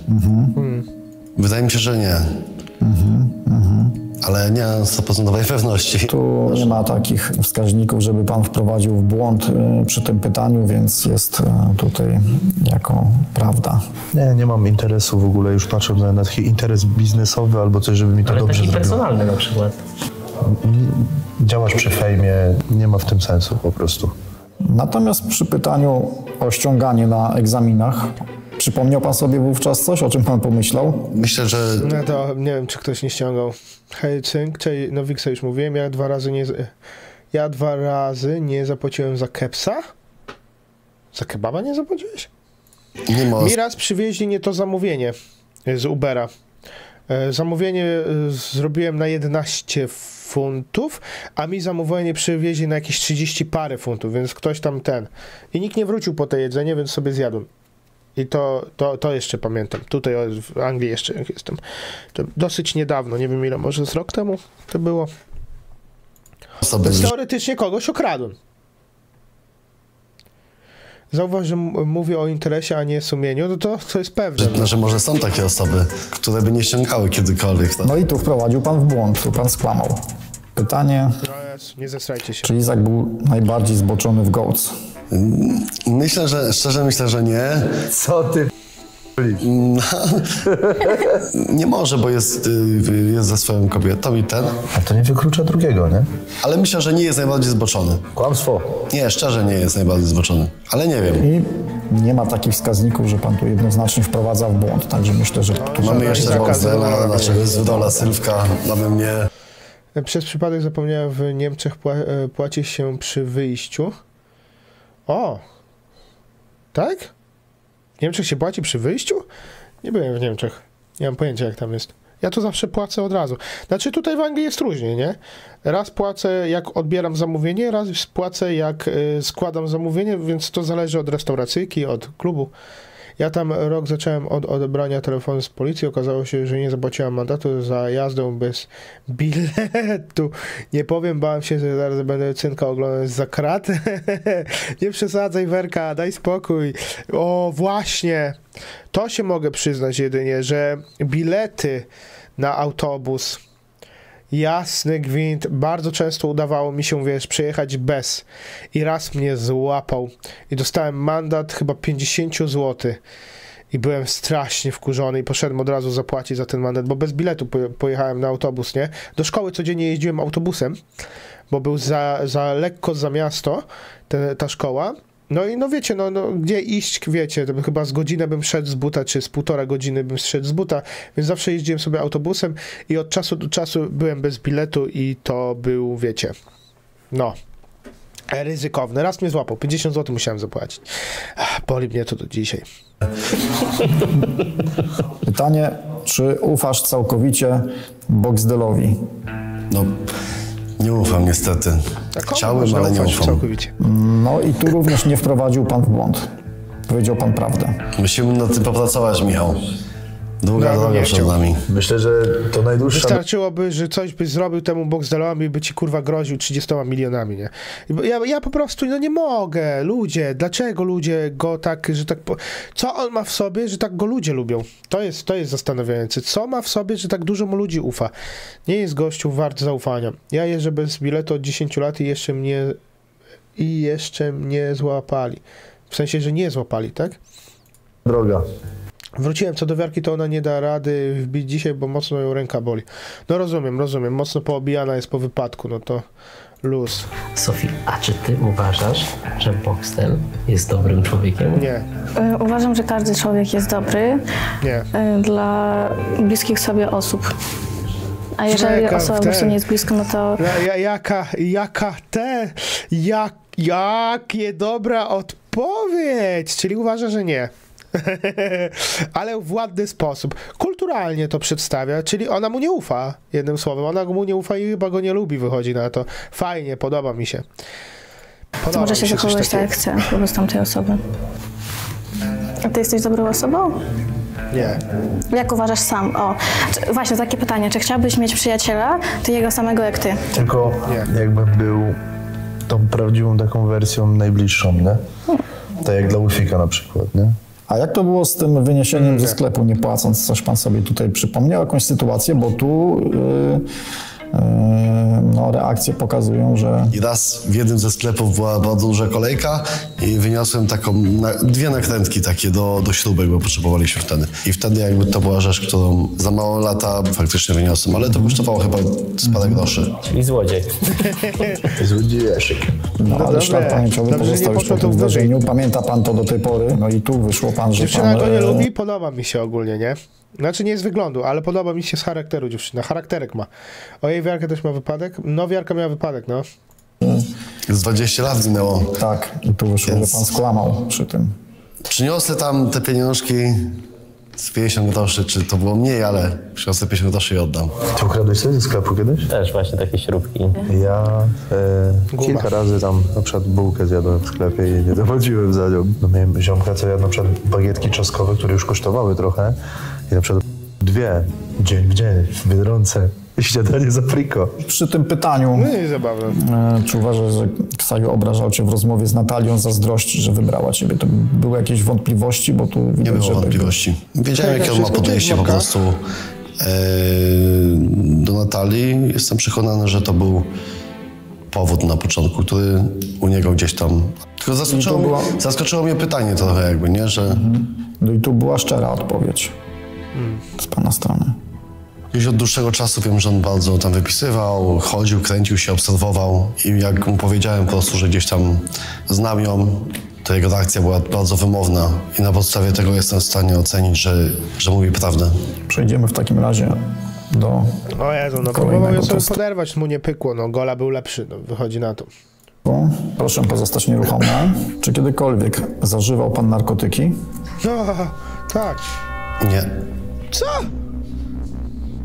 [SPEAKER 6] Wydaje mi się, że nie. Ale nie mam 100% pewności.
[SPEAKER 5] Tu nie ma takich wskaźników, żeby pan wprowadził w błąd e, przy tym pytaniu, więc jest e, tutaj jako prawda.
[SPEAKER 11] Nie, nie mam interesu w ogóle, już patrzę na, na taki interes biznesowy albo coś, żeby mi to
[SPEAKER 7] Ale
[SPEAKER 11] dobrze
[SPEAKER 7] taki
[SPEAKER 11] zrobiło.
[SPEAKER 7] personalny na przykład.
[SPEAKER 11] Działasz przy fejmie, nie ma w tym sensu po prostu.
[SPEAKER 5] Natomiast przy pytaniu o ściąganie na egzaminach, przypomniał pan sobie wówczas coś, o czym pan pomyślał?
[SPEAKER 6] Myślę, że
[SPEAKER 1] No to nie wiem, czy ktoś nie ściągał. Hej, cynk, czyli no Wiksa już mówiłem, ja dwa razy nie... Ja dwa razy nie zapłaciłem za kepsa? Za kebaba nie zapłaciłeś?
[SPEAKER 6] nie ma...
[SPEAKER 1] Mi raz przywieźli nie to zamówienie z Ubera. E, Zamówienie e, zrobiłem na 11 funtów, a mi zamówienie przywieźli na jakieś 30 parę funtów, więc ktoś tam ten. I nikt nie wrócił po to jedzenie, więc sobie zjadłem. I to, to, to jeszcze pamiętam. Tutaj w Anglii jeszcze jak jestem. To dosyć niedawno, nie wiem ile, może z rok temu to było. Więc teoretycznie kogoś okradłem. Zauważ, że mówię o interesie, a nie sumieniu, no to, to jest pewne.
[SPEAKER 6] że, że może są takie osoby, które by nie ściągały kiedykolwiek. Tak?
[SPEAKER 5] No i tu wprowadził pan w błąd, tu pan skłamał. Pytanie,
[SPEAKER 1] nie zesrajcie się.
[SPEAKER 5] czy Izak był najbardziej zboczony w Goats?
[SPEAKER 6] Myślę, że szczerze myślę, że nie.
[SPEAKER 11] Co ty
[SPEAKER 6] nie może, bo jest, y, jest ze swoją kobietą i ten.
[SPEAKER 11] A to nie wyklucza drugiego, nie?
[SPEAKER 6] Ale myślę, że nie jest najbardziej zboczony.
[SPEAKER 11] Kłamstwo.
[SPEAKER 6] Nie, szczerze nie jest najbardziej zboczony. Ale nie wiem.
[SPEAKER 5] I nie ma takich wskaźników, że pan tu jednoznacznie wprowadza w błąd, także myślę, że tu
[SPEAKER 6] Mamy jeszcze naszego jest Wydola, Sylwka, mamy mnie.
[SPEAKER 1] Przez przypadek zapomniałem, w Niemczech pła- e, płaci się przy wyjściu. O! Tak? Niemczech się płaci przy wyjściu? Nie byłem w Niemczech. Nie mam pojęcia, jak tam jest. Ja to zawsze płacę od razu. Znaczy tutaj w Anglii jest różnie, nie? Raz płacę jak odbieram zamówienie, raz płacę jak y, składam zamówienie, więc to zależy od restauracyjki, od klubu. Ja tam rok zacząłem od odebrania telefonu z policji. Okazało się, że nie zapłaciłem mandatu za jazdę bez biletu. Nie powiem, bałem się, że zaraz będę cynka oglądać za krat. nie przesadzaj, Werka, daj spokój. O, właśnie. To się mogę przyznać jedynie, że bilety na autobus Jasny gwint. Bardzo często udawało mi się, wiesz, przejechać bez. I raz mnie złapał. I dostałem mandat chyba 50 zł. I byłem strasznie wkurzony i poszedłem od razu zapłacić za ten mandat, bo bez biletu poje- pojechałem na autobus, nie? Do szkoły codziennie jeździłem autobusem, bo był za, za lekko za miasto ta szkoła. No i no wiecie, no, no gdzie iść, wiecie, to by chyba z godzinę bym szedł z buta, czy z półtora godziny bym szedł z buta, więc zawsze jeździłem sobie autobusem i od czasu do czasu byłem bez biletu i to był, wiecie, no, ryzykowne. Raz mnie złapał, 50 zł musiałem zapłacić. Ach, Boli mnie to do dzisiaj.
[SPEAKER 5] Pytanie, czy ufasz całkowicie Boxdelowi?
[SPEAKER 6] No, nie ufam niestety.
[SPEAKER 1] można
[SPEAKER 6] ale nie ufam.
[SPEAKER 1] całkowicie?
[SPEAKER 5] No i tu również nie wprowadził pan w błąd. Powiedział pan prawdę.
[SPEAKER 6] Musimy nad tym popracować, Michał. Długa
[SPEAKER 1] No, nie
[SPEAKER 6] droga przed
[SPEAKER 1] chciał.
[SPEAKER 6] nami.
[SPEAKER 11] Myślę, że to najdłuższa...
[SPEAKER 1] Wystarczyłoby, że coś byś zrobił temu Boxdelowi, by ci kurwa groził 30 milionami, nie? I Ja, ja po prostu, no nie mogę, ludzie, dlaczego ludzie go tak, że tak, po... co on ma w sobie, że tak go ludzie lubią? To jest, to jest zastanawiające. Co ma w sobie, że tak dużo mu ludzi ufa? Nie jest gościu wart zaufania. Ja jeżdżę bez biletu od 10 lat i jeszcze mnie, i jeszcze mnie złapali. W sensie, że nie złapali, tak?
[SPEAKER 11] droga.
[SPEAKER 1] Wróciłem co do wiarki, to ona nie da rady wbić dzisiaj, bo mocno ją ręka boli. No rozumiem, rozumiem. Mocno poobijana jest po wypadku, no to luz.
[SPEAKER 7] Sofii, a czy ty uważasz, że Boxtel jest dobrym człowiekiem?
[SPEAKER 1] Nie,
[SPEAKER 8] Y, Uważam, że każdy człowiek jest dobry
[SPEAKER 1] nie.
[SPEAKER 8] y, dla bliskich sobie osób. A jeżeli
[SPEAKER 1] Czekam
[SPEAKER 8] osoba
[SPEAKER 1] w
[SPEAKER 8] po prostu
[SPEAKER 1] te-
[SPEAKER 8] nie jest blisko, no to
[SPEAKER 1] Ja, ja, jaka, jaka te, jak, jakie dobra odpowiedź, czyli uważa, że nie. Ale w ładny sposób. Kulturalnie to przedstawia, czyli ona mu nie ufa, jednym słowem. Ona mu nie ufa i chyba go nie lubi, wychodzi na to. Fajnie, podoba mi się.
[SPEAKER 8] to
[SPEAKER 1] Podoba
[SPEAKER 8] może
[SPEAKER 1] mi
[SPEAKER 8] się
[SPEAKER 1] coś
[SPEAKER 8] zachowywać tak, jak chce wobec tamtej osoby. A ty jesteś dobrą osobą?
[SPEAKER 1] Nie.
[SPEAKER 8] Jak uważasz sam? O, czy, właśnie takie pytanie. Czy chciałbyś mieć przyjaciela, takiego samego jak ty?
[SPEAKER 11] Tylko jakbym był tą prawdziwą taką wersją najbliższą, nie? Tak jak dla Ufika na przykład, nie?
[SPEAKER 5] A jak to było z tym wyniesieniem ze sklepu, nie płacąc? Coś pan sobie tutaj przypomniał, jakąś sytuację, bo tu yy, yy, no, reakcje pokazują, że
[SPEAKER 6] I raz w jednym ze sklepów była bardzo duża kolejka i wyniosłem taką, dwie nakrętki takie do, do śrubek, bo potrzebowaliśmy wtedy. I wtedy jakby to była rzecz, którą za mało lata faktycznie wyniosłem, ale to kosztowało chyba z parę groszy.
[SPEAKER 7] Czyli złodziej.
[SPEAKER 11] Złodziejeszek.
[SPEAKER 5] no, ale
[SPEAKER 1] dobrze.
[SPEAKER 5] ślad pamięciowy pozostał już po tym zdarzeniu. Pamięta pan to do tej pory? No i tu wyszło pan, że
[SPEAKER 1] Dziewczyna
[SPEAKER 5] pan...
[SPEAKER 1] go nie
[SPEAKER 5] e,
[SPEAKER 1] lubi, podoba mi się ogólnie, nie? Znaczy nie z wyglądu, ale podoba mi się z charakteru dziewczyna. Charakterek ma. O jej wiarkę też ma wypadek? No wiarka miała wypadek, no.
[SPEAKER 6] Z 20 lat minęło.
[SPEAKER 5] Tak, i tu wyszło,
[SPEAKER 6] Więc-
[SPEAKER 5] że pan skłamał przy tym.
[SPEAKER 6] Przyniosę tam te pieniążki z 50 groszy, czy to było mniej, ale przyniosę 50 groszy i oddam.
[SPEAKER 11] Ty ukradłeś coś ze sklepu kiedyś?
[SPEAKER 7] Też właśnie takie śrubki.
[SPEAKER 11] Ja e, kilka razy tam na przykład bułkę zjadłem w sklepie i nie dowodziłem za nią. No miałem ziomka, co jadł na przykład bagietki czosnkowe, które już kosztowały trochę i na przykład dwie, dzień w dzień, w Biedronce. Śniadanie za friko.
[SPEAKER 5] Przy tym pytaniu,
[SPEAKER 1] No i zabawne.
[SPEAKER 5] e, czy uważasz, że Ksaju obrażał cię w rozmowie z Natalią zazdrości, że wybrała ciebie? To były jakieś wątpliwości, bo tu
[SPEAKER 6] Nie było wątpliwości. Wiedziałem, jakie on ma podejście po prostu e, do Natalii. Jestem przekonany, że to był powód na początku, który u niego gdzieś tam... Tylko zaskoczyło,
[SPEAKER 5] I to
[SPEAKER 6] mnie,
[SPEAKER 5] była-
[SPEAKER 6] zaskoczyło mnie pytanie trochę jakby, nie? Że
[SPEAKER 5] No i tu była szczera odpowiedź Z pana strony.
[SPEAKER 6] Już od dłuższego czasu wiem, że on bardzo tam wypisywał, chodził, kręcił się, obserwował i jak mu powiedziałem po prostu, że gdzieś tam znam ją, to jego reakcja była bardzo wymowna i na podstawie tego jestem w stanie ocenić, że, że mówi prawdę.
[SPEAKER 5] Przejdziemy w takim razie do...
[SPEAKER 1] O Jezu, no próbował ją sobie poderwać, mu nie pykło, no gola był lepszy, no wychodzi na to.
[SPEAKER 5] Proszę pozostać nieruchomo. Czy kiedykolwiek zażywał pan narkotyki?
[SPEAKER 1] No, tak.
[SPEAKER 6] Nie.
[SPEAKER 1] Co?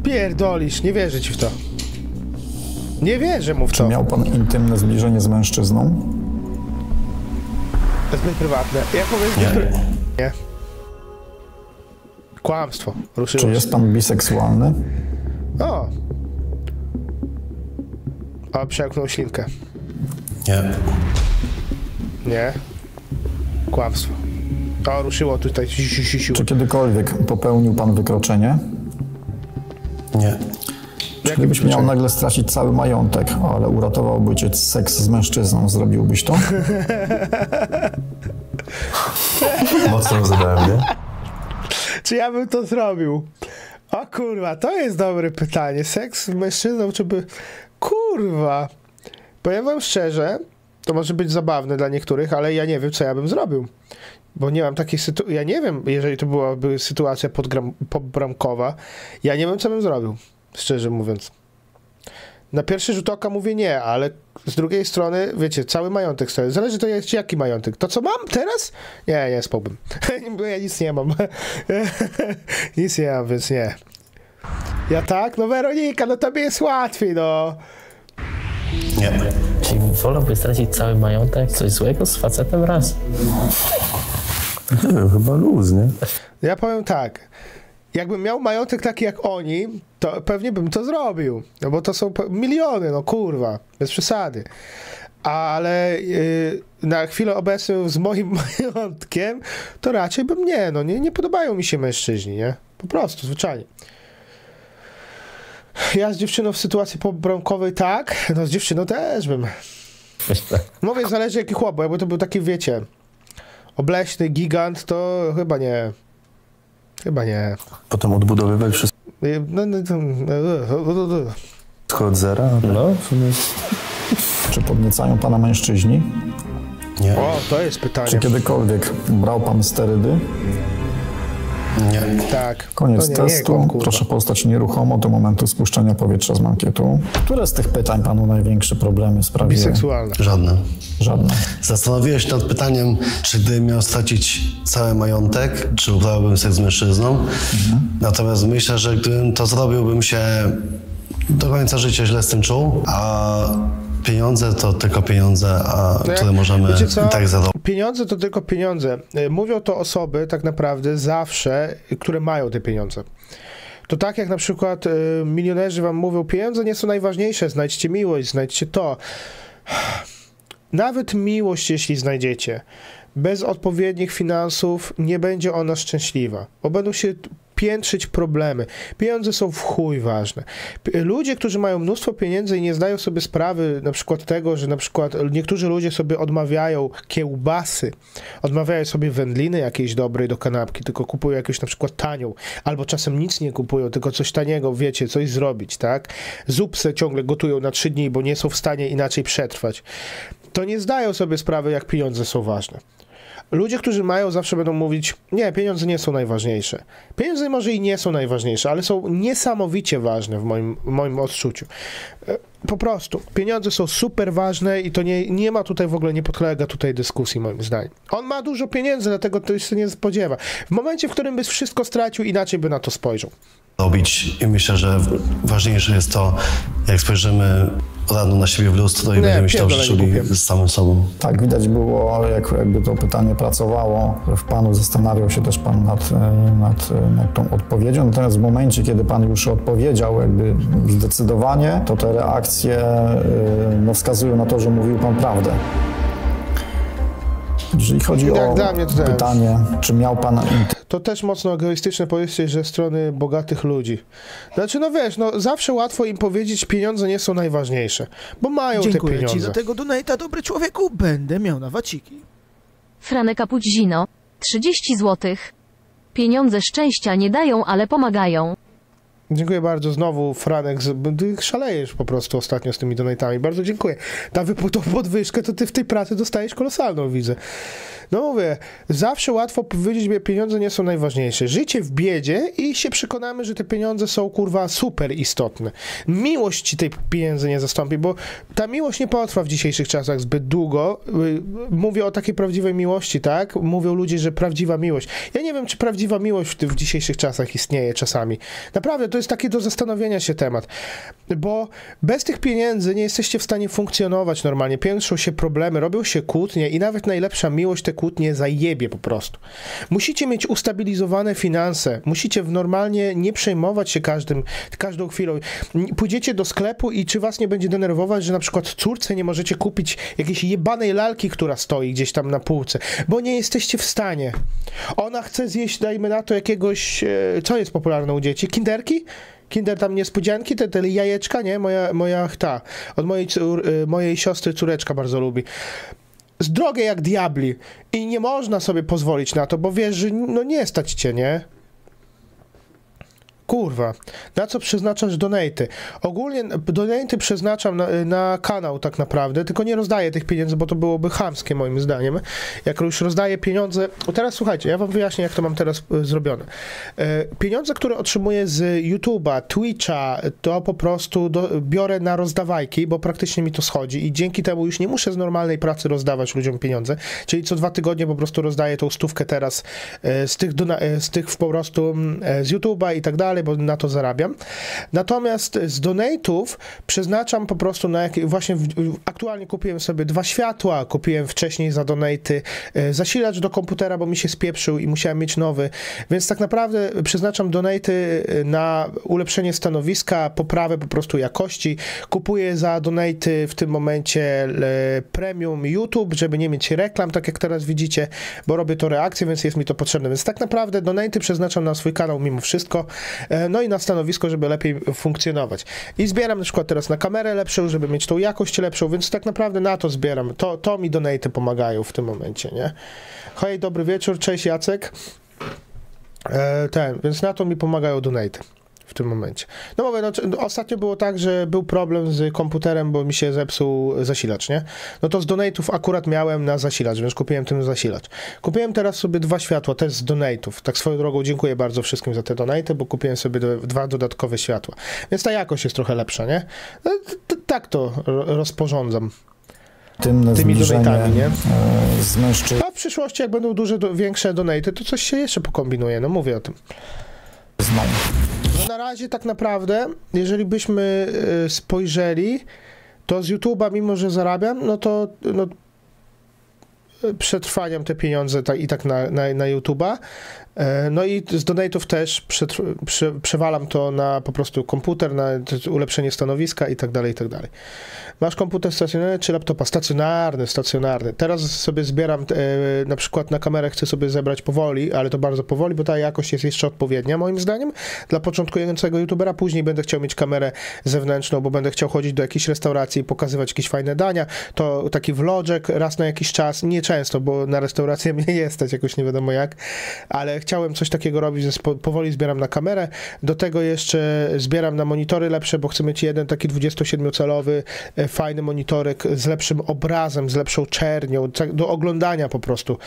[SPEAKER 1] Pierdolisz, nie wierzę ci w to. Nie wierzę mu w
[SPEAKER 5] Czy
[SPEAKER 1] to.
[SPEAKER 5] miał pan intymne zbliżenie z mężczyzną?
[SPEAKER 1] Zbyt prywatne. Ja powiem zbyt pry... Nie. Kłamstwo. Ruszyło
[SPEAKER 5] Czy jest pan biseksualny?
[SPEAKER 1] O. A przełknął ślinkę.
[SPEAKER 6] Nie.
[SPEAKER 1] Nie. Kłamstwo. O, ruszyło tutaj.
[SPEAKER 5] Czy kiedykolwiek popełnił pan wykroczenie?
[SPEAKER 6] Nie.
[SPEAKER 5] Czy Gdybyś miał nagle stracić cały majątek, ale uratowałby cię seks z mężczyzną, zrobiłbyś to?
[SPEAKER 11] Mocno zadałem, nie?
[SPEAKER 1] Czy ja bym to zrobił? O kurwa, to jest dobre pytanie. Seks z mężczyzną, czy by... Kurwa. Powiem wam szczerze, to może być zabawne dla niektórych, ale ja nie wiem, co ja bym zrobił. Bo nie mam takiej sytuacji. Ja nie wiem, jeżeli to byłaby sytuacja podbramkowa, ja nie wiem, co bym zrobił. Szczerze mówiąc. Na pierwszy rzut oka mówię nie, ale z drugiej strony, wiecie, cały majątek stoi. Zależy to jest jaki majątek. To co mam teraz? Nie, nie spałbym. Ja nic nie mam. nic nie mam, więc nie. Ja tak? No Weronika, no tobie jest łatwiej, no.
[SPEAKER 6] Nie.
[SPEAKER 7] Czyli wolałby stracić cały majątek? Coś złego z facetem raz?
[SPEAKER 11] Nie wiem, chyba luz, nie?
[SPEAKER 1] Ja powiem tak. Jakbym miał majątek taki jak oni, to pewnie bym to zrobił. No bo to są miliony, no kurwa, bez przesady. Ale yy, na chwilę obecną z moim majątkiem, to raczej bym nie, no nie, nie podobają mi się mężczyźni, nie? Po prostu, zwyczajnie. Ja z dziewczyną w sytuacji pobramkowej tak, no z dziewczyną też bym. Mówię, zależy jaki chłop, bo jakby to był taki, wiecie, obleśny gigant, to chyba nie. Chyba nie.
[SPEAKER 11] Potem odbudowywać wszystko
[SPEAKER 1] Y, No, no, to-
[SPEAKER 11] od zera.
[SPEAKER 7] No, w sumie
[SPEAKER 5] Czy podniecają pana mężczyźni?
[SPEAKER 6] Nie.
[SPEAKER 1] O, to jest pytanie.
[SPEAKER 5] Czy kiedykolwiek brał pan sterydy?
[SPEAKER 6] Nie.
[SPEAKER 1] Tak.
[SPEAKER 5] Koniec
[SPEAKER 1] nie, nie,
[SPEAKER 5] testu.
[SPEAKER 1] kurwa.
[SPEAKER 5] Proszę postać nieruchomo do momentu spuszczenia powietrza z mankietu. Które z tych pytań panu największe problemy sprawiły?
[SPEAKER 1] Biseksualne.
[SPEAKER 6] Żadne.
[SPEAKER 5] Żadne.
[SPEAKER 6] Zastanowiłeś się nad pytaniem, czy gdybym miał stracić cały majątek, czy uprawiałbym seks z mężczyzną. Natomiast myślę, że gdybym to zrobił, bym się do końca życia źle z tym czuł, a pieniądze to tylko pieniądze, a,
[SPEAKER 1] No,
[SPEAKER 6] które możemy tak zarobić.
[SPEAKER 1] Pieniądze to tylko pieniądze. Y, Mówią to osoby tak naprawdę zawsze, które mają te pieniądze. To tak jak na przykład y, milionerzy wam mówią, pieniądze nie są najważniejsze, znajdźcie miłość, znajdźcie to. Nawet miłość, jeśli znajdziecie, bez odpowiednich finansów nie będzie ona szczęśliwa, bo będą się piętrzyć problemy. Pieniądze są w chuj ważne. Ludzie, którzy mają mnóstwo pieniędzy i nie zdają sobie sprawy na przykład tego, że na przykład niektórzy ludzie sobie odmawiają kiełbasy, odmawiają sobie wędliny jakiejś dobrej do kanapki, tylko kupują jakąś na przykład tanią, albo czasem nic nie kupują, tylko coś taniego, wiecie, coś zrobić, tak? Zupsę ciągle gotują na trzy dni, bo nie są w stanie inaczej przetrwać. To nie zdają sobie sprawy, jak pieniądze są ważne. Ludzie, którzy mają, zawsze będą mówić: Nie, pieniądze nie są najważniejsze. Pieniądze może i nie są najważniejsze, ale są niesamowicie ważne w moim, w moim odczuciu. E, Po prostu. Pieniądze są super ważne i to nie, nie ma tutaj w ogóle, nie podlega tutaj dyskusji, moim zdaniem. On ma dużo pieniędzy, dlatego to się nie spodziewa. W momencie, w którym by wszystko stracił, inaczej by na to spojrzał.
[SPEAKER 6] robić i myślę, że ważniejsze jest to, jak spojrzymy rano na siebie w lustro i
[SPEAKER 1] Nie,
[SPEAKER 6] będziemy się dobrze czuli z samym sobą.
[SPEAKER 5] Tak, widać było, jak, jakby to pytanie pracowało w panu, zastanawiał się też pan nad, e, nad, e, nad tą odpowiedzią. Natomiast w momencie, kiedy pan już odpowiedział jakby zdecydowanie, to te reakcje e, no, wskazują na to, że mówił pan prawdę. Jeżeli chodzi
[SPEAKER 1] Jak
[SPEAKER 5] o pytanie, czy miał pan
[SPEAKER 1] To też mocno egoistyczne podejście ze strony bogatych ludzi. Znaczy, no wiesz, no zawsze łatwo im powiedzieć, pieniądze nie są najważniejsze, bo mają te
[SPEAKER 9] Dziękuję
[SPEAKER 1] pieniądze.
[SPEAKER 9] ci za tego donata, dobry człowieku. Będę miał na waciki.
[SPEAKER 10] Franek Apudzino. 30 zł. Pieniądze szczęścia nie dają, ale pomagają.
[SPEAKER 1] Dziękuję bardzo. Znowu, Franek, ty szalejesz po prostu ostatnio z tymi donatami. Bardzo dziękuję. Ta wyp- tą podwyżkę to ty w tej pracy dostajesz kolosalną, widzę. No mówię, zawsze łatwo powiedzieć, że pieniądze nie są najważniejsze. Życie w biedzie i się przekonamy, że te pieniądze są, kurwa, super istotne. Miłość ci tej pieniędzy nie zastąpi, bo ta miłość nie potrwa w dzisiejszych czasach zbyt długo. Y, Mówię o takiej prawdziwej miłości, tak? Mówią ludzie, że prawdziwa miłość. Ja nie wiem, czy prawdziwa miłość w, w dzisiejszych czasach istnieje czasami. Naprawdę, to jest taki do zastanowienia się temat. Bo bez tych pieniędzy nie jesteście w stanie funkcjonować normalnie. Piętrzą się problemy, robią się kłótnie i nawet najlepsza miłość te kłótnie zajebie po prostu. Musicie mieć ustabilizowane finanse. Musicie normalnie nie przejmować się każdym, każdą chwilą. Pójdziecie do sklepu i czy was nie będzie denerwować, że na przykład córce nie możecie kupić jakiejś jebanej lalki, która stoi gdzieś tam na półce, bo nie jesteście w stanie. Ona chce zjeść, dajmy na to, jakiegoś, e, co jest popularne u dzieci? Kinderki? Kinder tam niespodzianki, te, te jajeczka, nie? Moja, moja ta, od mojej, cór, y, mojej siostry córeczka bardzo lubi. Z drogie jak diabli. I nie można sobie pozwolić na to, bo wiesz, że no nie stać cię, nie? Kurwa, na co przeznaczasz donaty? Ogólnie donaty przeznaczam na, na, kanał tak naprawdę, tylko nie rozdaję tych pieniędzy, bo to byłoby chamskie moim zdaniem. Jak już rozdaję pieniądze... Teraz słuchajcie, ja wam wyjaśnię, jak to mam teraz e, zrobione. E, pieniądze, które otrzymuję z YouTube'a, Twitcha, to po prostu do, biorę na rozdawajki, bo praktycznie mi to schodzi i dzięki temu już nie muszę z normalnej pracy rozdawać ludziom pieniądze, czyli co dwa tygodnie po prostu rozdaję tą stówkę teraz e, z tych, z tych po prostu e, z YouTube'a i tak dalej, bo na to zarabiam. Natomiast z donate'ów przeznaczam po prostu na jakie, właśnie w, aktualnie kupiłem sobie dwa światła, kupiłem wcześniej za donate'y e, zasilacz do komputera, bo mi się spieprzył i musiałem mieć nowy, więc tak naprawdę przeznaczam donate'y na ulepszenie stanowiska, poprawę po prostu jakości. Kupuję za donate'y w tym momencie e, premium YouTube, żeby nie mieć reklam, tak jak teraz widzicie, bo robię to reakcję, więc jest mi to potrzebne. Więc tak naprawdę donate'y przeznaczam na swój kanał mimo wszystko. E, no i na stanowisko, żeby lepiej funkcjonować. I zbieram na przykład teraz na kamerę lepszą, żeby mieć tą jakość lepszą, więc tak naprawdę na to zbieram. To, to mi donaty pomagają w tym momencie, nie? Hej, dobry wieczór, cześć Jacek. E, ten, więc na to mi pomagają donaty w tym momencie. No mówię, no, ostatnio było tak, że był problem z komputerem, bo mi się zepsuł zasilacz, nie? No to z donate'ów akurat miałem na zasilacz, więc kupiłem ten zasilacz. Kupiłem teraz sobie dwa światła, też z donate'ów. Tak swoją drogą dziękuję bardzo wszystkim za te donate'y, bo kupiłem sobie dwa dodatkowe światła. Więc ta jakość jest trochę lepsza, nie? No, tak to rozporządzam.
[SPEAKER 5] Tym
[SPEAKER 1] tymi donatami, nie?
[SPEAKER 5] Z mężczyzn.
[SPEAKER 1] A w przyszłości, jak będą duże, większe donaty, to coś się jeszcze pokombinuje, no mówię o tym. No na razie tak naprawdę, jeżeli byśmy spojrzeli, to z YouTube'a, mimo że zarabiam, no to no, przetrwaniem te pieniądze tak, i tak na, na, na YouTube'a. No i z donate'ów też prze, przewalam to na po prostu komputer, na ulepszenie stanowiska i tak dalej, i tak dalej. Masz komputer stacjonarny czy laptopa? Stacjonarny, stacjonarny. Teraz sobie zbieram, e, na przykład na kamerę chcę sobie zebrać powoli, ale to bardzo powoli, bo ta jakość jest jeszcze odpowiednia moim zdaniem dla początkującego youtubera. Później będę chciał mieć kamerę zewnętrzną, bo będę chciał chodzić do jakiejś restauracji i pokazywać jakieś fajne dania. To taki vlogek raz na jakiś czas, nie często, bo na restaurację mnie nie stać jakoś nie wiadomo jak, ale chciałem coś takiego robić, więc powoli zbieram na kamerę. Do tego jeszcze zbieram na monitory lepsze, bo chcę mieć jeden taki 27-calowy fajny monitorek z lepszym obrazem, z lepszą czernią, do oglądania po prostu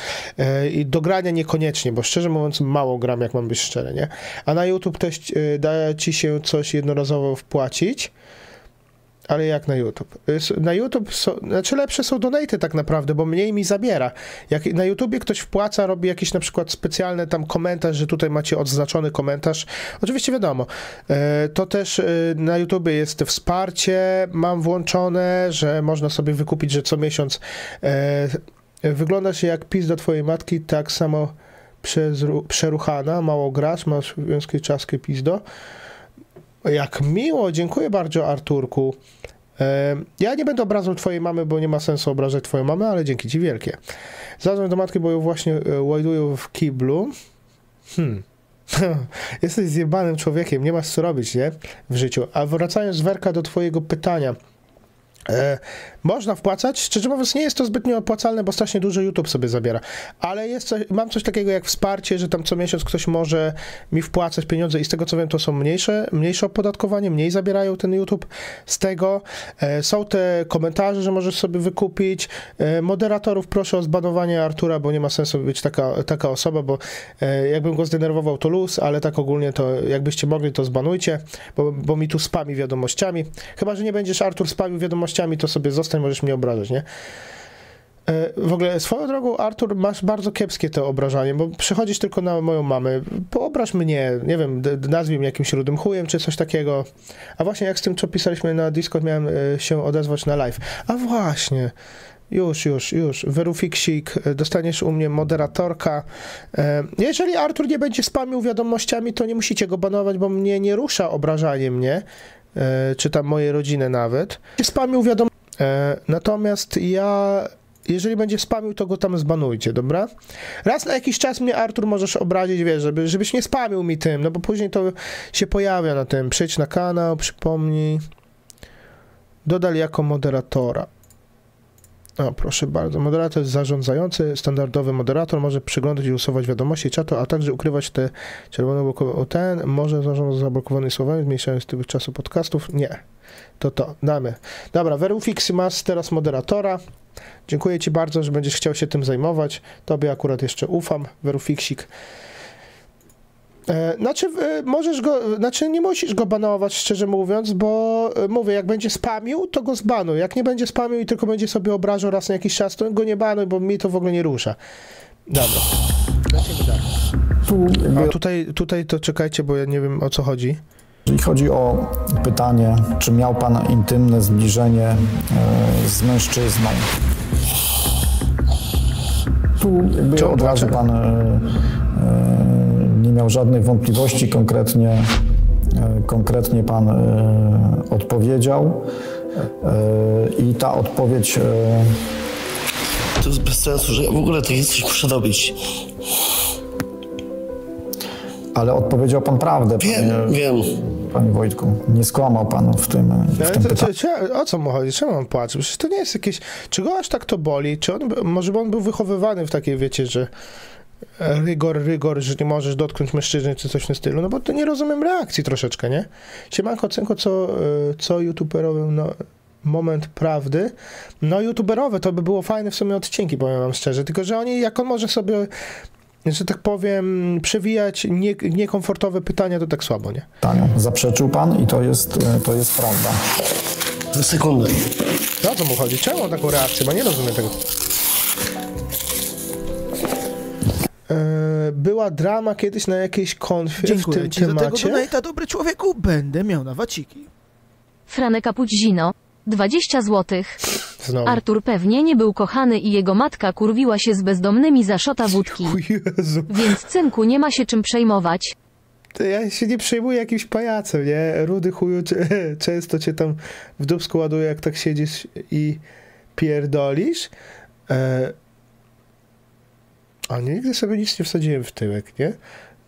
[SPEAKER 1] i do grania niekoniecznie, bo szczerze mówiąc mało gram, jak mam być szczery, nie? A na YouTube też da ci się coś jednorazowo wpłacić, ale jak na YouTube? Na YouTube, są, znaczy lepsze są donaty tak naprawdę, bo mniej mi zabiera. Jak na YouTubie ktoś wpłaca, robi jakiś na przykład specjalny tam komentarz, że tutaj macie odznaczony komentarz. Oczywiście wiadomo, to też na YouTubie jest wsparcie, mam włączone, że można sobie wykupić, że co miesiąc wygląda się jak pis do twojej matki, tak samo przeruchana, mało grasz, masz wiązki czaskie pizdo. Jak miło, dziękuję bardzo Arturku. Ja nie będę obrażał twojej mamy, bo nie ma sensu obrażać twoją mamę, ale dzięki ci wielkie. Zadzwoń do matki, bo ją właśnie łajdują w kiblu. Hmm. Jesteś zjebanym człowiekiem, nie masz co robić, nie? W życiu. A wracając, Werka, do twojego pytania. E, można wpłacać, szczerze mówiąc nie jest to zbytnio opłacalne, bo strasznie dużo YouTube sobie zabiera, ale jest coś, mam coś takiego jak wsparcie, że tam co miesiąc ktoś może mi wpłacać pieniądze i z tego co wiem to są mniejsze, mniejsze opodatkowanie, mniej zabierają ten YouTube z tego. E, są te komentarze, że możesz sobie wykupić. E, moderatorów proszę o zbanowanie Artura, bo nie ma sensu być taka, taka osoba, bo jakbym go zdenerwował to luz, ale tak ogólnie to jakbyście mogli to zbanujcie, bo, bo mi tu spami wiadomościami. Chyba, że nie będziesz Artur spamił wiadomościami, to sobie zostań, możesz mnie obrażać, nie? W ogóle swoją drogą, Artur, masz bardzo kiepskie to obrażanie, bo przychodzisz tylko na moją mamę. Poobraź mnie, nie wiem, nazwij mnie jakimś rudym chujem czy coś takiego. A właśnie jak z tym, co pisaliśmy na Discord, miałem się odezwać na live. A właśnie. Już, już, już. Werufiksik, dostaniesz u mnie moderatorka. Jeżeli Artur nie będzie spamił wiadomościami, to nie musicie go banować, bo mnie nie rusza obrażanie mnie, czy tam mojej rodziny nawet. Spamił wiadomości. Natomiast ja jeżeli będzie spamił, to go tam zbanujcie, dobra? Raz na jakiś czas mnie, Artur, możesz obrazić, wiesz, żeby, żebyś nie spamił mi tym, no bo później to się pojawia na tym. Przyjdź na kanał, przypomnij. Dodal jako moderatora. O, proszę bardzo. Moderator zarządzający. Standardowy moderator może przyglądać i usuwać wiadomości czatu, a także ukrywać te czerwone blokowe. Ten może zarządzać zablokowanymi słowami, zmniejszając tego czasu podcastów. Nie. To to. Damy. Dobra, Verufix masz teraz moderatora. Dziękuję Ci bardzo, że będziesz chciał się tym zajmować. Tobie akurat jeszcze ufam, Verufixik. E, Znaczy, e, możesz go, znaczy nie musisz go banować, szczerze mówiąc, bo e, mówię, jak będzie spamił, to go zbanuj. Jak nie będzie spamił i tylko będzie sobie obrażał raz na jakiś czas, to go nie banuj, bo mi to w ogóle nie rusza. Dobra. Lecimy dalej. A tutaj, tutaj to czekajcie, bo ja nie wiem o co chodzi.
[SPEAKER 5] jeżeli chodzi o pytanie, czy miał Pan intymne zbliżenie z mężczyzną, tu od razu? Pan nie miał żadnych wątpliwości, konkretnie, e, konkretnie Pan e, odpowiedział e, i ta odpowiedź
[SPEAKER 6] To jest bez sensu, że ja w ogóle takie coś muszę robić.
[SPEAKER 5] Ale odpowiedział pan prawdę,
[SPEAKER 6] Wiem,
[SPEAKER 5] panie,
[SPEAKER 6] wiem.
[SPEAKER 5] panie Wojtku. Nie skłamał pan w tym, w
[SPEAKER 1] Ale
[SPEAKER 5] tym
[SPEAKER 1] to,
[SPEAKER 5] pytaniu.
[SPEAKER 1] czy, czy, o co mu chodzi? Czemu on płacze? Przecież to nie jest jakieś... Czego aż tak to boli? Czy on, może by on był wychowywany w takiej, wiecie, że rygor, rygor, że nie możesz dotknąć mężczyzny, czy coś w tym stylu? No bo to nie rozumiem reakcji troszeczkę, nie? Siemanko, Cenko, co, y, co youtuberowy, no... Moment prawdy. No, youtuberowe to by było fajne w sumie odcinki, powiem wam szczerze. Tylko, że oni, jak on może sobie, że tak powiem, przewijać nie, niekomfortowe pytania, to tak słabo, nie?
[SPEAKER 5] pytaniu. Zaprzeczył pan i to jest, e, to jest prawda.
[SPEAKER 6] Za sekundę.
[SPEAKER 1] O co mu chodzi? Czemu on taką reakcję ma? Nie rozumiem tego. Była drama kiedyś na jakiejś konfie w
[SPEAKER 9] Dziękuję
[SPEAKER 1] tym
[SPEAKER 9] ci za tego
[SPEAKER 1] temacie.
[SPEAKER 9] donata, dobry człowieku. Będę miał na waciki.
[SPEAKER 10] Franek Apućzino. 20 złotych.
[SPEAKER 1] Znowu.
[SPEAKER 10] Artur pewnie nie był kochany i jego matka kurwiła się z bezdomnymi za szota wódki.
[SPEAKER 1] Jezu.
[SPEAKER 10] Więc cynku nie ma się czym przejmować.
[SPEAKER 1] To ja się nie przejmuję jakimś pajacem, nie? Rudy chuju często cię tam w dubsku ładuje, jak tak siedzisz i pierdolisz. E... A nigdy sobie nic nie wsadziłem w tyłek, nie?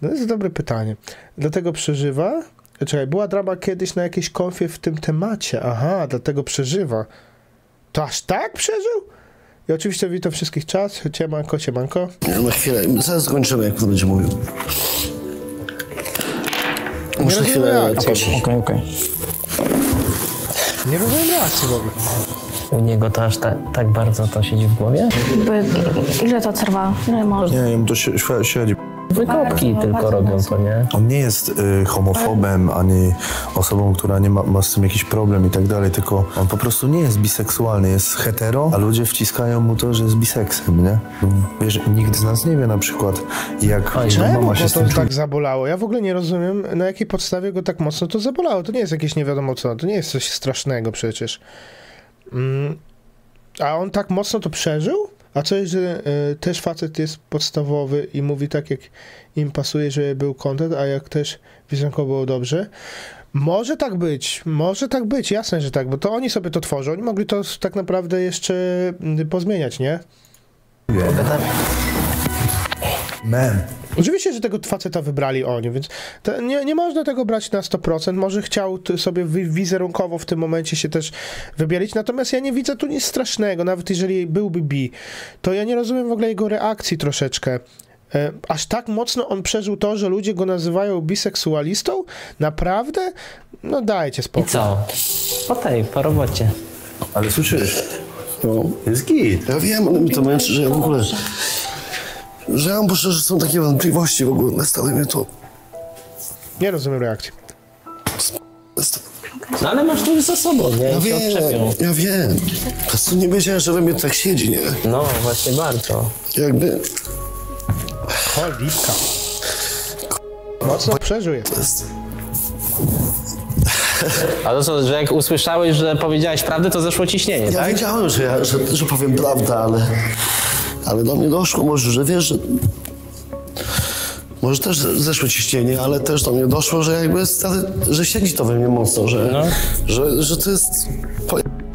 [SPEAKER 1] No to jest dobre pytanie. Dlatego przeżywa? Czekaj, była drama kiedyś na jakiejś konfie w tym temacie. Aha, dlatego przeżywa. To aż tak przeżył? I oczywiście witam wszystkich czas. Ciemanko, ciemanko.
[SPEAKER 6] Na chwilę, zaraz skończymy, jak to będzie mówił. Muszę chwilę.
[SPEAKER 5] Okej, okej.
[SPEAKER 1] Nie rozumiem reakcji w ogóle.
[SPEAKER 7] U niego to aż ta, tak bardzo to siedzi w głowie?
[SPEAKER 8] By, ile to trwa? Ile może?
[SPEAKER 11] Nie, jemu to się, śwe- średzi.
[SPEAKER 7] Wykopki tylko robią to, nie?
[SPEAKER 11] On nie jest y, homofobem, ani osobą, która nie ma, ma z tym jakiś problem i tak dalej, tylko on po prostu nie jest biseksualny, jest hetero, a ludzie wciskają mu to, że jest biseksem, nie? Wiesz, nikt z nas nie wie na przykład, jak jego
[SPEAKER 1] Czemu
[SPEAKER 11] się z
[SPEAKER 1] to
[SPEAKER 11] tym
[SPEAKER 1] tak zabolało? Ja w ogóle nie rozumiem, na jakiej podstawie go tak mocno to zabolało. To nie jest jakieś nie wiadomo co, to nie jest coś strasznego przecież. Mm. A on tak mocno to przeżył? A co jest, że y, też facet jest podstawowy i mówi tak, jak im pasuje, żeby był content, a jak też wizerunkowo było dobrze? Może tak być, może tak być, jasne, że tak, bo to oni sobie to tworzą, oni mogli to tak naprawdę jeszcze mm, pozmieniać, nie?
[SPEAKER 11] Man.
[SPEAKER 1] Oczywiście, że tego faceta wybrali oni, więc to nie, nie można tego brać na 100%. Może chciał sobie wi- wizerunkowo w tym momencie się też wybielić, natomiast ja nie widzę tu nic strasznego, nawet jeżeli byłby bi, to ja nie rozumiem w ogóle jego reakcji troszeczkę. E, Aż tak mocno on przeżył to, że ludzie go nazywają biseksualistą? Naprawdę? No dajcie
[SPEAKER 7] I
[SPEAKER 1] spokój.
[SPEAKER 7] co? Po tej, po robocie.
[SPEAKER 11] Ale słyszysz,
[SPEAKER 6] No.
[SPEAKER 11] jest git.
[SPEAKER 6] Ja wiem, ale mi to męczy, że ja w ogóle... Że ja mam poczucie, że są takie wątpliwości w ogóle, nastały mnie to...
[SPEAKER 1] Nie rozumiem reakcji.
[SPEAKER 7] No ale masz to już za sobą, nie?
[SPEAKER 6] Ja
[SPEAKER 7] I
[SPEAKER 6] wiem, ja wiem. Po prostu nie wiedziałem, że we mnie tak siedzi, nie?
[SPEAKER 7] No, właśnie bardzo.
[SPEAKER 6] Jakby...
[SPEAKER 1] Cholipka. Mocno.
[SPEAKER 6] To jest...
[SPEAKER 7] A to co, że jak usłyszałeś, że powiedziałeś prawdę, to zeszło ciśnienie,
[SPEAKER 6] Ja
[SPEAKER 7] tak?
[SPEAKER 6] wiedziałem, że, ja, że, że powiem prawdę, ale... Ale do mnie doszło może, że wiesz, że... Może też zeszło ciśnienie, ale też do mnie doszło, że jakby stary, że siedzi to we mnie mocno, że,
[SPEAKER 7] No.
[SPEAKER 6] że, że to jest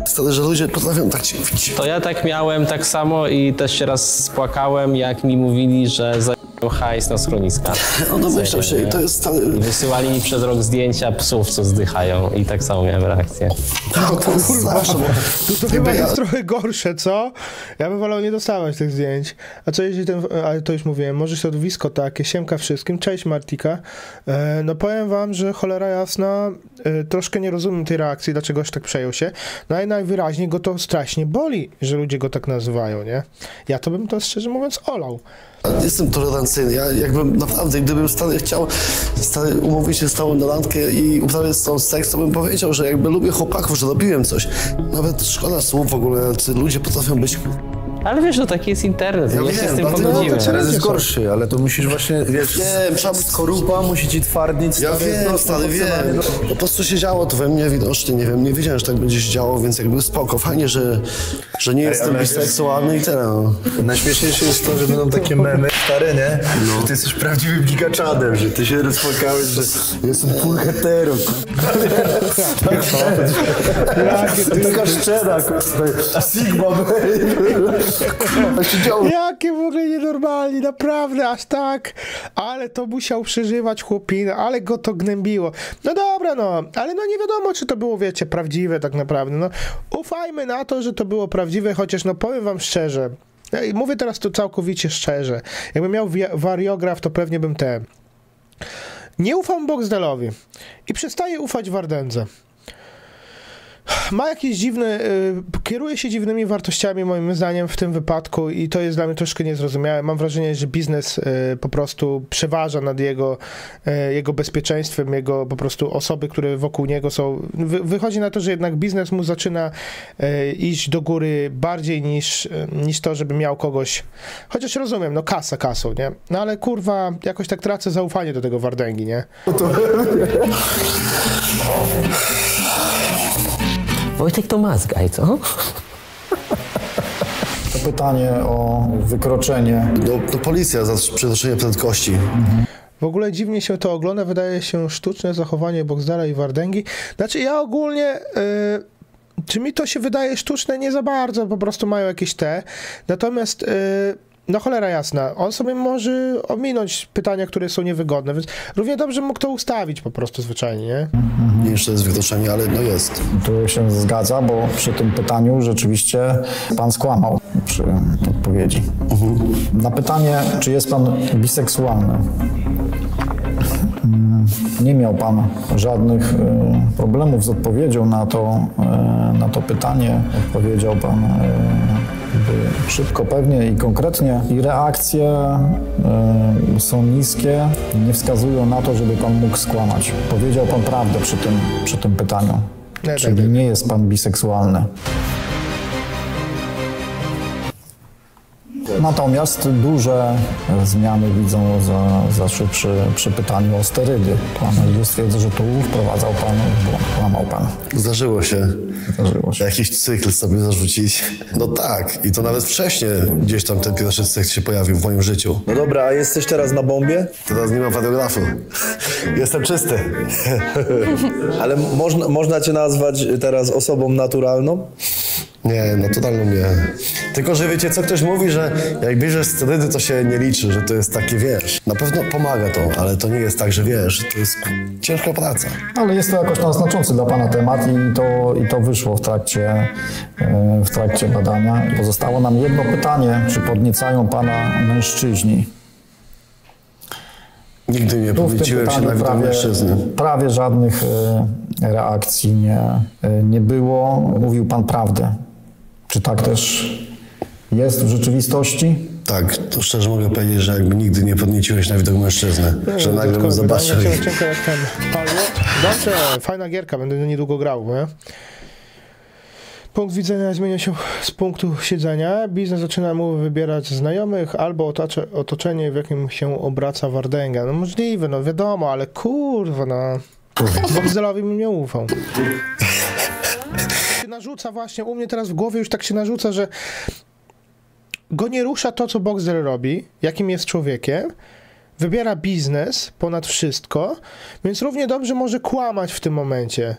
[SPEAKER 6] stary, że ludzie potrafią tak widzieć.
[SPEAKER 7] To ja tak miałem tak samo i też się raz spłakałem, jak mi mówili, że zajął hajs na schroniska.
[SPEAKER 6] No domyślam się, to jest
[SPEAKER 7] wysyłali mi przez rok zdjęcia psów, co zdychają i tak samo miałem reakcję.
[SPEAKER 6] No to jest bo...
[SPEAKER 1] Tu to chyba jest trochę gorsze, co? Ja bym wolał nie dostawać tych zdjęć. A co jeśli ten, ale to już mówiłem, może środowisko takie, siemka wszystkim, cześć Martika. E, no powiem wam, że cholera jasna, e, troszkę nie rozumiem tej reakcji, dlaczego się tak przejął się. No i najwyraźniej go to strasznie boli, że ludzie go tak nazywają, nie? Ja to bym to szczerze mówiąc olał.
[SPEAKER 6] Jestem tolerancyjny. Ja jakbym naprawdę, gdybym stary chciał stary umówić się z tobą na randkę i uprawiać z tą seks, to bym powiedział, że jakby lubię chłopaków, że robiłem coś. Nawet szkoda słów w ogóle, czy ludzie potrafią być...
[SPEAKER 7] Ale wiesz, że taki jest internet,
[SPEAKER 6] Ja
[SPEAKER 7] się
[SPEAKER 6] wiem,
[SPEAKER 7] z tym pogodziłem.
[SPEAKER 6] dlaczego-
[SPEAKER 11] Teraz jest gorszy, ale to musisz właśnie, wiesz,
[SPEAKER 6] Nie, trzeba być
[SPEAKER 11] skorupa musi ci twardnić.
[SPEAKER 6] Ja wiem,
[SPEAKER 11] prosto
[SPEAKER 6] stary,
[SPEAKER 11] pod
[SPEAKER 6] wiem.
[SPEAKER 11] cenami.
[SPEAKER 6] Po prostu się działo to we mnie widocznie, nie wiem, nie wiedziałem, że tak będzie się działo, więc jakby spoko, fajnie, że, że nie jestem
[SPEAKER 11] ale-
[SPEAKER 6] biseksualny i tyle, no.
[SPEAKER 11] Najśmieszniejsze jest to, że będą takie memy stare, nie? Że ty jesteś prawdziwym gigaczadem, że ty się rozpłakałeś, że jestem full hetero.
[SPEAKER 1] Jakie ty...
[SPEAKER 11] Taka szczera, kurwa. Sigma,
[SPEAKER 1] Jakie w ogóle nienormalni, naprawdę, aż tak. Ale to musiał przeżywać chłopina, ale go to gnębiło. No dobra, no, ale no nie wiadomo, czy to było, wiecie, prawdziwe tak naprawdę. No, ufajmy na to, że to było prawdziwe, chociaż no powiem wam szczerze, ja i mówię teraz to całkowicie szczerze. Jakbym miał wariograf, to pewnie bym te... Nie ufam Boxdelowi i przestaję ufać Wardędze ma jakieś dziwne, y, kieruje się dziwnymi wartościami moim zdaniem w tym wypadku i to jest dla mnie troszkę niezrozumiałe. Mam wrażenie, że biznes y, po prostu przeważa nad jego, y, jego bezpieczeństwem, jego po prostu osoby, które wokół niego są. Wy, wychodzi na to, że jednak biznes mu zaczyna iść do góry bardziej niż, niż to, żeby miał kogoś, chociaż rozumiem, no kasa kasą, nie? No ale kurwa, jakoś tak tracę zaufanie do tego Wardęgi, nie?
[SPEAKER 7] Wojtek to mazgaj, co?
[SPEAKER 5] To pytanie o wykroczenie.
[SPEAKER 6] No, to policja za przekroczenie prędkości.
[SPEAKER 1] W ogóle dziwnie się to ogląda, wydaje się sztuczne zachowanie Boxdela i Wardęgi. Znaczy ja ogólnie... y, czy mi to się wydaje sztuczne? Nie za bardzo, po prostu mają jakieś te. Natomiast... y, no cholera jasna, on sobie może ominąć pytania, które są niewygodne, więc równie dobrze mógł to ustawić po prostu zwyczajnie, nie?
[SPEAKER 6] Nie wiem, czy to jest wykroczenie, ale no jest.
[SPEAKER 5] Tu się zgadza, bo przy tym pytaniu rzeczywiście pan skłamał przy odpowiedzi. Na pytanie, czy jest pan biseksualny, nie miał pan żadnych e, problemów z odpowiedzią na to, e, na to pytanie. Odpowiedział pan e, szybko, pewnie i konkretnie. I reakcje są niskie, nie wskazują na to, żeby pan mógł skłamać. Powiedział pan prawdę przy tym, przy tym pytaniu.
[SPEAKER 1] tak,
[SPEAKER 5] Czyli
[SPEAKER 1] tak.
[SPEAKER 5] nie jest pan biseksualny. Natomiast duże zmiany widzą za, zawsze przy, przy pytaniu o sterydy. Pan Eliu stwierdza, że tu wprowadzał pan błąd, kłamał pan.
[SPEAKER 6] Zdarzyło się.
[SPEAKER 5] Zdarzyło się.
[SPEAKER 6] Jakiś cykl sobie zarzucić. No tak, i to nawet wcześniej gdzieś tam ten pierwszy cykl się pojawił w moim życiu.
[SPEAKER 11] No dobra, a jesteś teraz na bombie?
[SPEAKER 6] Teraz nie mam radiografu. Jestem czysty.
[SPEAKER 11] Ale można, można cię nazwać teraz osobą naturalną?
[SPEAKER 6] Nie, naturalną nie. Tylko, że wiecie, co ktoś mówi, że jak bierzesz sterydy, to się nie liczy, że to jest takie, wiesz, na pewno pomaga to, ale to nie jest tak, że wiesz, to jest ciężka praca.
[SPEAKER 5] Ale jest to jakoś tam znaczący dla pana temat i to, i to wyszło w trakcie, e, w trakcie badania. Pozostało nam jedno pytanie, czy podniecają pana mężczyźni?
[SPEAKER 6] Nigdy nie podnieciłem się na mężczyzny.
[SPEAKER 5] prawie żadnych e, reakcji nie, e, nie było. Mówił pan prawdę. Czy tak też jest w rzeczywistości?
[SPEAKER 6] Tak, to szczerze mogę powiedzieć, że jakby nigdy nie podnieciłeś na widok mężczyzny, że nagle bym zobaczył.
[SPEAKER 1] Dobrze, fajna gierka, będę niedługo grał, nie? Punkt widzenia zmienia się z punktu siedzenia. Biznes zaczyna mu wybierać znajomych albo otacze, otoczenie, w jakim się obraca Wardęga. No możliwe, no wiadomo, ale kurwa, no. Boxdelowi bym nie ufał. Narzuca właśnie, u mnie teraz w głowie już tak się narzuca, że go nie rusza to, co Boxdel robi, jakim jest człowiekiem, wybiera biznes ponad wszystko, więc równie dobrze może kłamać w tym momencie.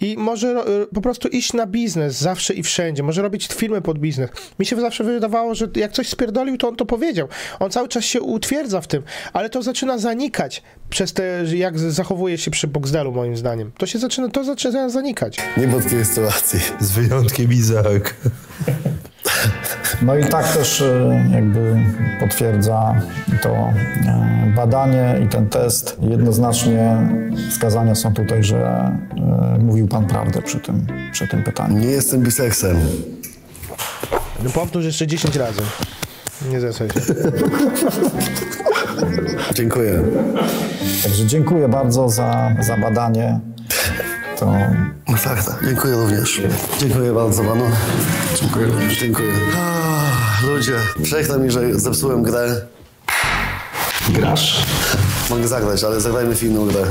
[SPEAKER 1] I może ro- po prostu iść na biznes zawsze i wszędzie. Może robić filmy pod biznes. Mi się zawsze wydawało, że jak coś spierdolił, to on to powiedział. On cały czas się utwierdza w tym, ale to zaczyna zanikać przez te, jak zachowuje się przy Boxdelu, moim zdaniem. To się zaczyna, to zaczyna zanikać.
[SPEAKER 6] Nie takiej sytuacji.
[SPEAKER 11] Z wyjątkiem Izak.
[SPEAKER 5] No i tak też e, jakby potwierdza to e, badanie i ten test. Jednoznacznie wskazania są tutaj, że e, mówił Pan prawdę przy tym, przy tym pytaniu.
[SPEAKER 6] Nie jestem biseksem.
[SPEAKER 1] No powtórz jeszcze 10 razy. Nie zesaj się.
[SPEAKER 6] Dziękuję.
[SPEAKER 5] Także dziękuję bardzo za, za badanie. To
[SPEAKER 6] No tak, tak. Dziękuję również. Dziękuję bardzo panu. Dziękuję. Dziękuję. Ah, ludzie, przykro mi, że zepsułem grę.
[SPEAKER 7] Grasz?
[SPEAKER 6] Mogę zagrać, ale zagrajmy w inną grę.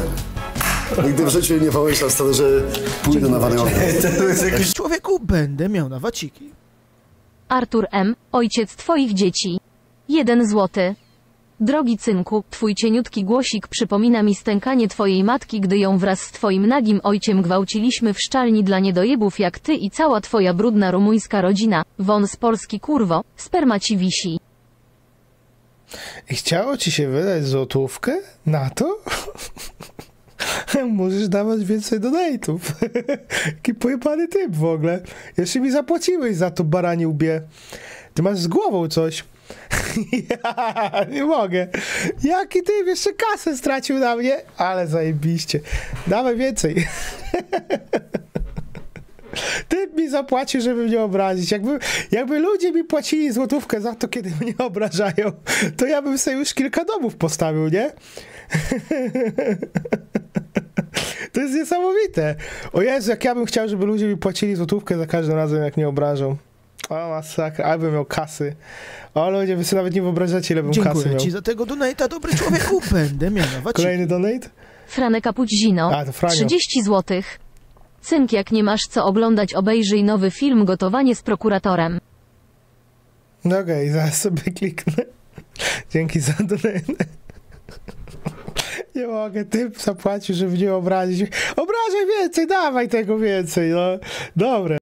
[SPEAKER 6] Nigdy w życiu nie pomyślał wtedy, że pójdę na wariantę.
[SPEAKER 9] Człowieku, będę miał na waciki.
[SPEAKER 10] Artur M., ojciec twoich dzieci. Jeden złoty. Drogi cynku, twój cieniutki głosik przypomina mi stękanie twojej matki, gdy ją wraz z twoim nagim ojciem gwałciliśmy w szczalni dla niedojebów jak ty i cała twoja brudna rumuńska rodzina. Won z Polski kurwo, sperma ci wisi.
[SPEAKER 1] I chciało ci się wydać złotówkę na to? Możesz dawać więcej donate'ów. Jaki pojebany typ w ogóle. Jeszcze mi zapłaciłeś za to baranie łbie. Ty masz z głową coś. ja nie mogę. Jaki typ jeszcze kasę stracił na mnie? Ale zajebiście. Dawaj więcej. Typ mi zapłaci, żeby mnie obrazić. Jakby, jakby ludzie mi płacili złotówkę za to, kiedy mnie obrażają, to ja bym sobie już kilka domów postawił, nie? To jest niesamowite. O Jezu, jak ja bym chciał, żeby ludzie mi płacili złotówkę za każdym razem, jak mnie obrażą. O, masakra, albo miał kasy. O, ludzie, wy sobie nawet nie wyobrażacie, ile bym kasy
[SPEAKER 9] Dziękuję
[SPEAKER 1] miał.
[SPEAKER 9] ci za tego donata, dobry człowieku, będę waciki.
[SPEAKER 1] Kolejny donate?
[SPEAKER 10] Franek Apudzino.
[SPEAKER 1] A, to Franio.
[SPEAKER 10] 30 złotych. Cynk, jak nie masz co oglądać, obejrzyj nowy film Gotowanie z prokuratorem.
[SPEAKER 1] No okej, zaraz sobie kliknę. Dzięki za donate. Nie mogę, typ zapłacił, żeby mnie obrazić. Obrażaj więcej, dawaj tego więcej, no. Dobre.